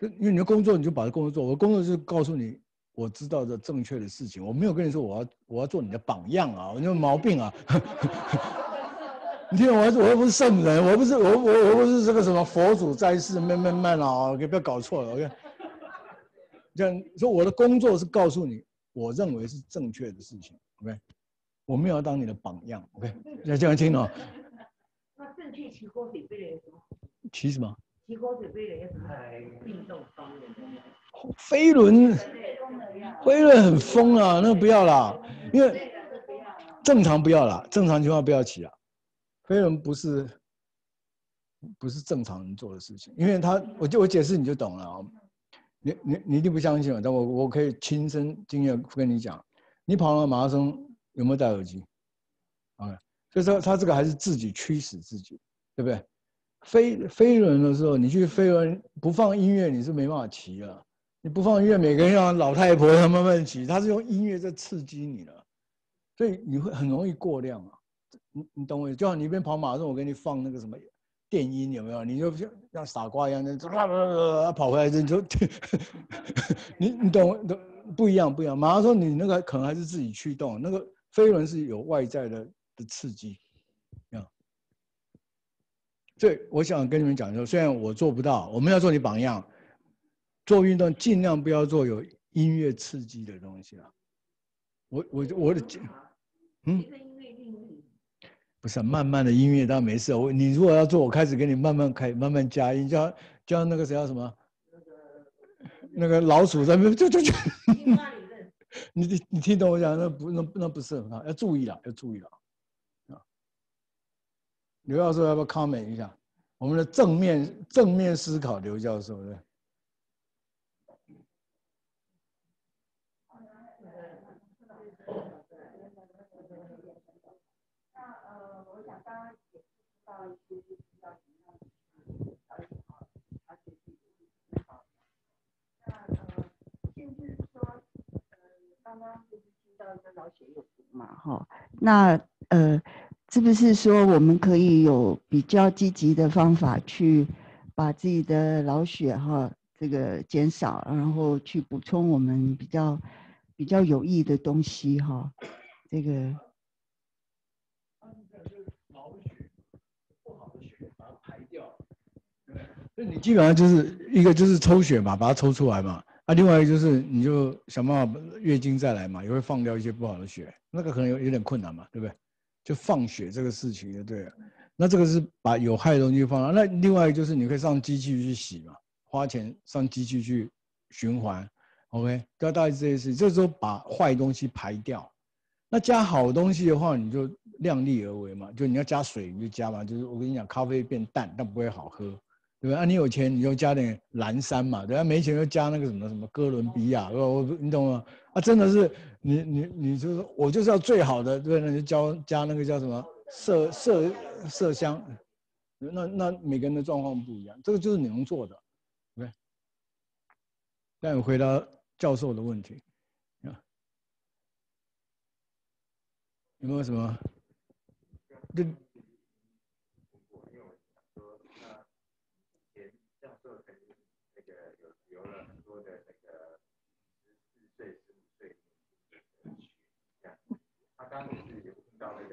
就因为你的工作，你就把这工作做。我的工作就是告诉你我知道的正确的事情。我没有跟你说我要我要做你的榜样啊，我有毛病啊。*laughs* 你听我，我又不是圣人，我不是我我我不是这个什么佛祖在世慢慢慢啊，你不要搞错了。OK，这样说我的工作是告诉你我认为是正确的事情，OK？我没有要当你的榜样，OK？要这样听哦。*laughs* 那正确骑锅水杯的有什么？骑什么？骑锅水杯的有什么运动方面的？飞轮，飞轮很疯啊，那个不要啦，因为。正常不要啦，正常情况不要骑啊。飞轮不是不是正常人做的事情，因为他我就我解释你就懂了啊。你你你一定不相信我，但我我可以亲身经验跟你讲，你跑了马拉松有没有戴耳机？啊，所以说他这个还是自己驱使自己，对不对？飞飞轮的时候，你去飞轮不放音乐你是没办法骑的，你不放音乐，每个人像老太婆她慢慢骑，他是用音乐在刺激你的，所以你会很容易过量啊。你你懂我意思？就像你一边跑马拉松，我给你放那个什么电音，有没有？你就像像傻瓜一样，那跑回来你就，*laughs* 你你懂懂不一样不一样。马拉松你那个可能还是自己驱动，那个飞轮是有外在的的刺激，啊。所以我想跟你们讲，说虽然我做不到，我们要做你榜样，做运动尽量不要做有音乐刺激的东西啊。我我我的嗯。不是、啊、慢慢的音乐当然没事。我你如果要做，我开始给你慢慢开，慢慢加音，叫叫那个谁叫什么，那个老鼠在那边就就就，你你你听懂我讲？那不那那不是很好，要注意了，要注意了啊。刘教授要不要 comment 一下？我们的正面正面思考，刘教授对。那呃，我想刚刚也知道一些就是要怎么样去调理好，而且自己是好。那呃，现在是说，呃，刚刚就是听到一个脑血有毒嘛，哈，那呃，是不是说我们可以有比较积极的方法去把自己的老血哈这个减少，然后去补充我们比较比较有益的东西哈，这个。毛血不好的血把它排掉，对不对？所以那你基本上就是一个就是抽血嘛，把它抽出来嘛。啊，另外一个就是你就想办法月经再来嘛，也会放掉一些不好的血，那个可能有有点困难嘛，对不对？就放血这个事情就对了。那这个是把有害的东西放了。那另外一个就是你可以上机器去洗嘛，花钱上机器去循环，OK，要大概这些事，这时候把坏东西排掉。那加好东西的话，你就量力而为嘛，就你要加水你就加嘛，就是我跟你讲，咖啡变淡，但不会好喝，对吧？啊，你有钱你就加点蓝山嘛，对吧？没钱就加那个什么什么哥伦比亚，我我你懂吗？啊，真的是你你你就是我就是要最好的，对，那就加加那个叫什么麝麝麝香，那那每个人的状况不一样，这个就是你能做的，对不对？但回答教授的问题啊。有没有什么？就他刚刚也是有听到那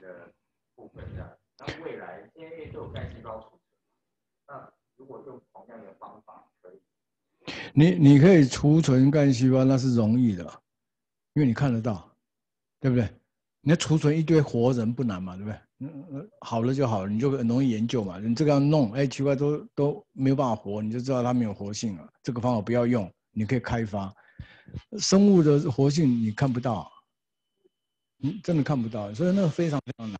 的部分的，那未来因为都有干细胞储存，那如果用同样的方法可以，你你可以储存干细胞，那是容易的，因为你看得到，对不对？你要储存一堆活人不难嘛，对不对？嗯嗯，好了就好了，你就很容易研究嘛。你这个要弄，哎，奇怪都都没有办法活，你就知道它没有活性了。这个方法不要用，你可以开发。生物的活性你看不到，真的看不到，所以那个非常非常难。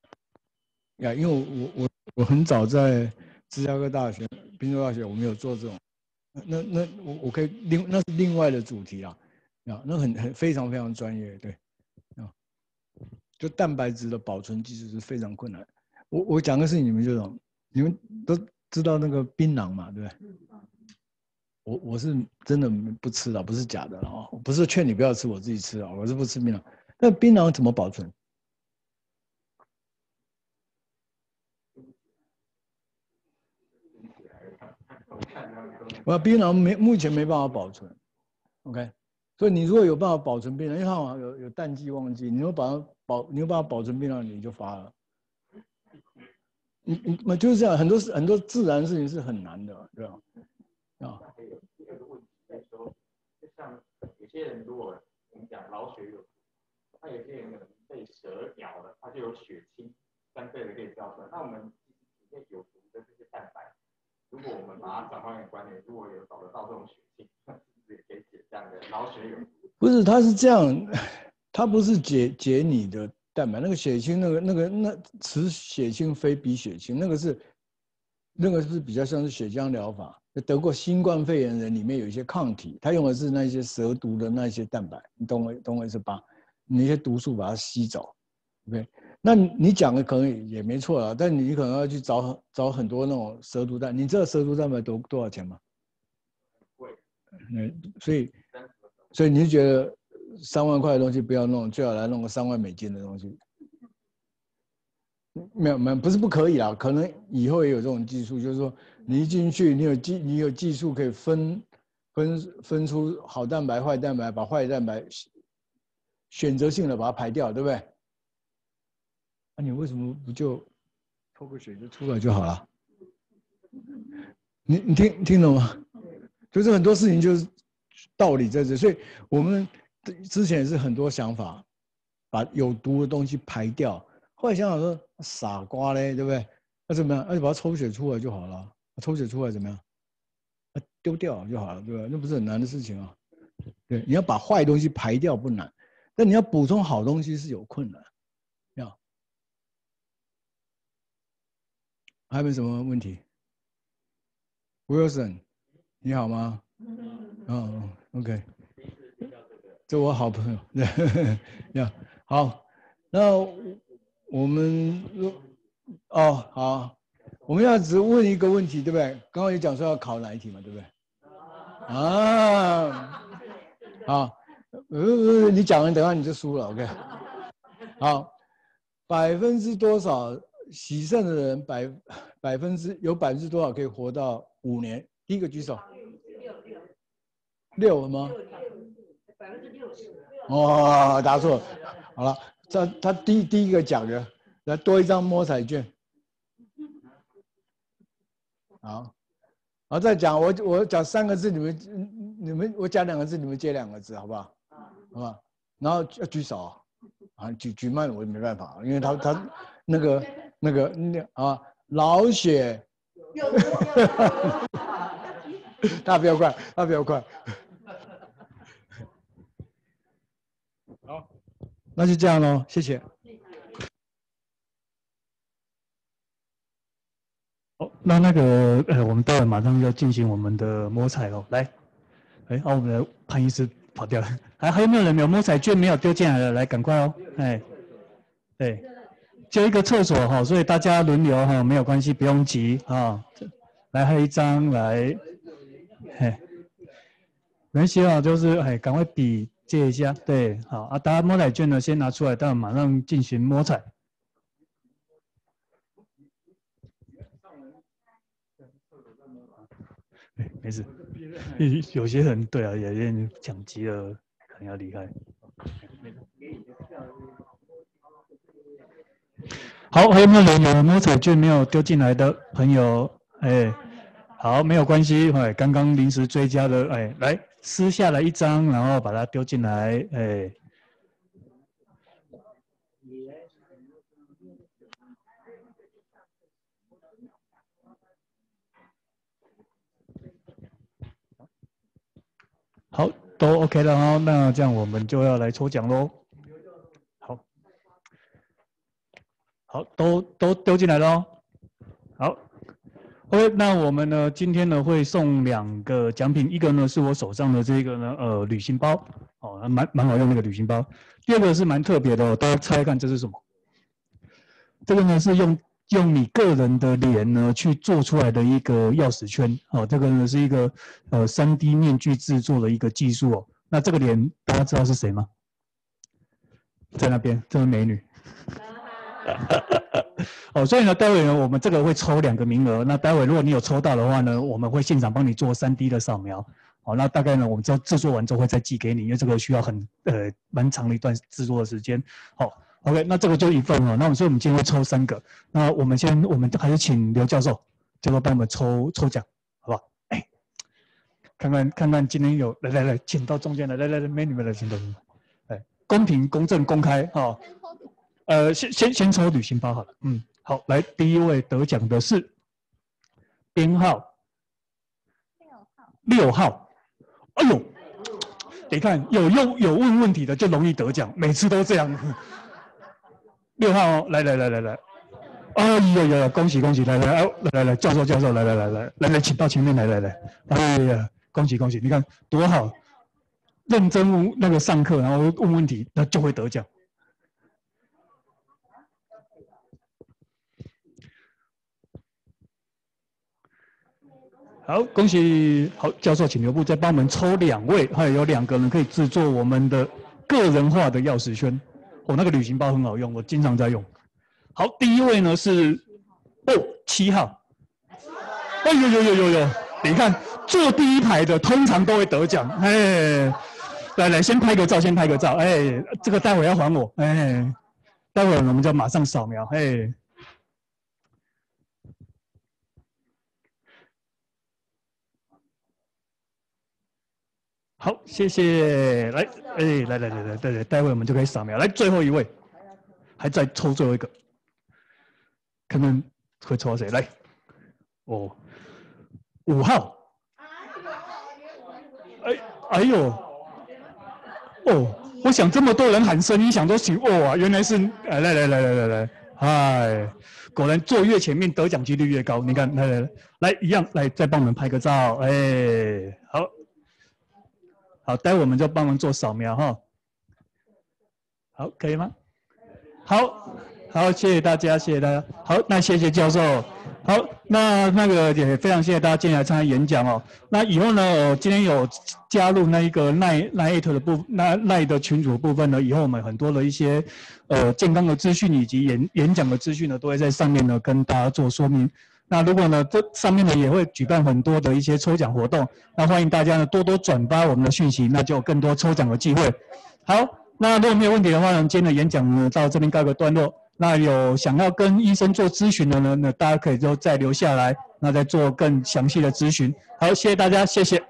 呀，因为我我我很早在芝加哥大学、宾州大学，我们有做这种，那那我我可以另那是另外的主题啊，那很很非常非常专业，对。啊就蛋白质的保存技术是非常困难。我我讲的是你们这种，你们都知道那个槟榔嘛，对不对？我我是真的不吃的，不是假的啊，不是劝你不要吃，我自己吃啊，我是不吃槟榔。那槟榔怎么保存？我槟榔没目前没办法保存，OK。所以你如果有办法保存槟榔，因为它好像有有淡季旺季，你如果把它保，你有办法保存槟榔，你就发了。你你那就是这样，很多事很多自然事情是很难的，对吧？啊有些人。如果我们讲老血有它，有些人可能被蛇咬了，它就有血清，相对的可以标出来。那我们体内有毒的这些蛋白，如果我们把它转换成观点，如果有找得到这种血清，*laughs* 是不是也可以解这样的脑血有毒？不是，它是这样，它不是解解你的蛋白，那个血清，那个那个那此血清非彼血清，那个是那个是比较像是血浆疗法。得过新冠肺炎人里面有一些抗体，他用的是那些蛇毒的那些蛋白，你懂我懂我意思吧？那些毒素把它吸走，OK？那你讲的可能也没错啊，但你可能要去找找很多那种蛇毒蛋，你知道蛇毒蛋白多多少钱吗？贵，嗯，所以所以你就觉得三万块的东西不要弄，最好来弄个三万美金的东西。没有没有，不是不可以啦，可能以后也有这种技术，就是说你一进去，你有技你有技术可以分分分出好蛋白、坏蛋白，把坏蛋白选择性的把它排掉，对不对？那、你为什么不就抽个血就出来就好了？你你听听懂吗？就是很多事情就是道理在这，所以我们之前也是很多想法，把有毒的东西排掉。后来想想说，傻瓜嘞，对不对？那怎么样？那就把它抽血出来就好了。抽血出来怎么样？啊，丢掉就好了，对吧？那不是很难的事情啊。对，你要把坏东西排掉不难，但你要补充好东西是有困难。要，还有没有什么问题？Wilson，你好吗？嗯，OK，这我好朋友。*laughs* 要好，那我们哦好，我们要只问一个问题，对不对？刚刚也讲说要考哪一题嘛，对不对？啊，好，呃，你讲完，等下你就输了，OK？好，百分之多少喜肾的人百百分之有百分之多少可以活到五年？第一个举手。六吗？百分之六十。哦，答错了。好了，这他第第一个讲的，来多一张摸彩券。好，好再讲，我我讲三个字，你们你们我讲两个字，你们接两个字，好不好？好吧。然后要举手啊，举举慢了我也没办法，因为他他那个那个那啊老雪。大不要快，大不要快。好，那就这样喽，谢谢。好，那那个呃，我们待会马上要进行我们的摸彩哦。来，哎，哦，我们的潘医师跑掉了，还还有没有人没有摸彩券没有丢进来的？来，赶快哦，哎，对，就一个厕所哈，所以大家轮流哈，没有关系，不用急啊。来，还有一张来。嘿，没写好就是哎，赶快笔借一下。对，好啊，大家摸彩券呢，先拿出来，待会马上进行摸彩。哎，没事，有些人对啊，有些人抢急了，要离开。好，还有没有人有摸彩券没有丢进来的朋友？哎。好，没有关系，哎，刚刚临时追加的，哎，来撕下来一张，然后把它丢进来，哎。好，都 OK 了哦，那这样我们就要来抽奖喽。好，好，都都丢进来喽。好。OK，那我们呢？今天呢会送两个奖品，一个呢是我手上的这个呢，呃，旅行包，哦，蛮蛮好用那个旅行包。第二个是蛮特别的哦，大家猜一看这是什么？这个呢是用用你个人的脸呢去做出来的一个钥匙圈，哦，这个呢是一个呃三 D 面具制作的一个技术哦。那这个脸大家知道是谁吗？在那边，这位美女。*laughs* 哦，所以呢，待会呢，我们这个会抽两个名额。那待会如果你有抽到的话呢，我们会现场帮你做三 D 的扫描。好，那大概呢，我们制制作完之后会再寄给你，因为这个需要很呃蛮长的一段制作的时间。好，OK，那这个就一份哦。那我们所以我们今天会抽三个。那我们先，我们还是请刘教授，教授帮我们抽抽奖，好不好？哎，看看看看今天有来来来，请到中间来，来来来，美女们来，请到中间，哎，公平、公正、公开，哈、呃，先先先抽旅行包好了，嗯，好，来第一位得奖的是编号六号，哎呦，你看有用有问问题的就容易得奖，每次都这样。六号哦，来来来来来，哎呦呦，恭喜恭喜，来来来来来，教授教授，来来来来来来，请到前面来来来，哎呀，恭喜恭喜，你看多好，认真那个上课，然后问问题，那就会得奖。好，恭喜好教授，请留步，再帮我们抽两位，还有两个人可以制作我们的个人化的钥匙圈。我、那个旅行包很好用，我经常在用。好，第一位呢是哦七号，哎呦呦呦呦呦，你看坐第一排的通常都会得奖，哎，来来先拍个照，先拍个照，哎，这个待会要还我，哎，待会我们就马上扫描，哎。好，谢谢。来，哎，来来来来，对对，待会我们就可以扫描。来，最后一位，还在抽最后一个，看看会抽到谁？来，哦，五号。哎，哎呦，哦，我想这么多人喊声音，想都请哦啊，原来是，来来来来来来，嗨，果然坐越前面得奖几率越高。你看，来来来，来一样，来再帮我们拍个照，哎，好。好，待会我们就帮忙做扫描哈。好，可以吗？好，好，谢谢大家，谢谢大家。好，那谢谢教授。好，那那个也非常谢谢大家今天来参加演讲哦。那以后呢，呃今天有加入那一个奈奈艾特的部奈奈的群组部分呢，以后我们很多的一些呃健康的资讯以及演演讲的资讯呢，都会在上面呢跟大家做说明。那如果呢，这上面呢也会举办很多的一些抽奖活动，那欢迎大家呢多多转发我们的讯息，那就有更多抽奖的机会。好，那如果没有问题的话呢，今天的演讲呢到这边告一个段落。那有想要跟医生做咨询的呢，那大家可以就再留下来，那再做更详细的咨询。好，谢谢大家，谢谢。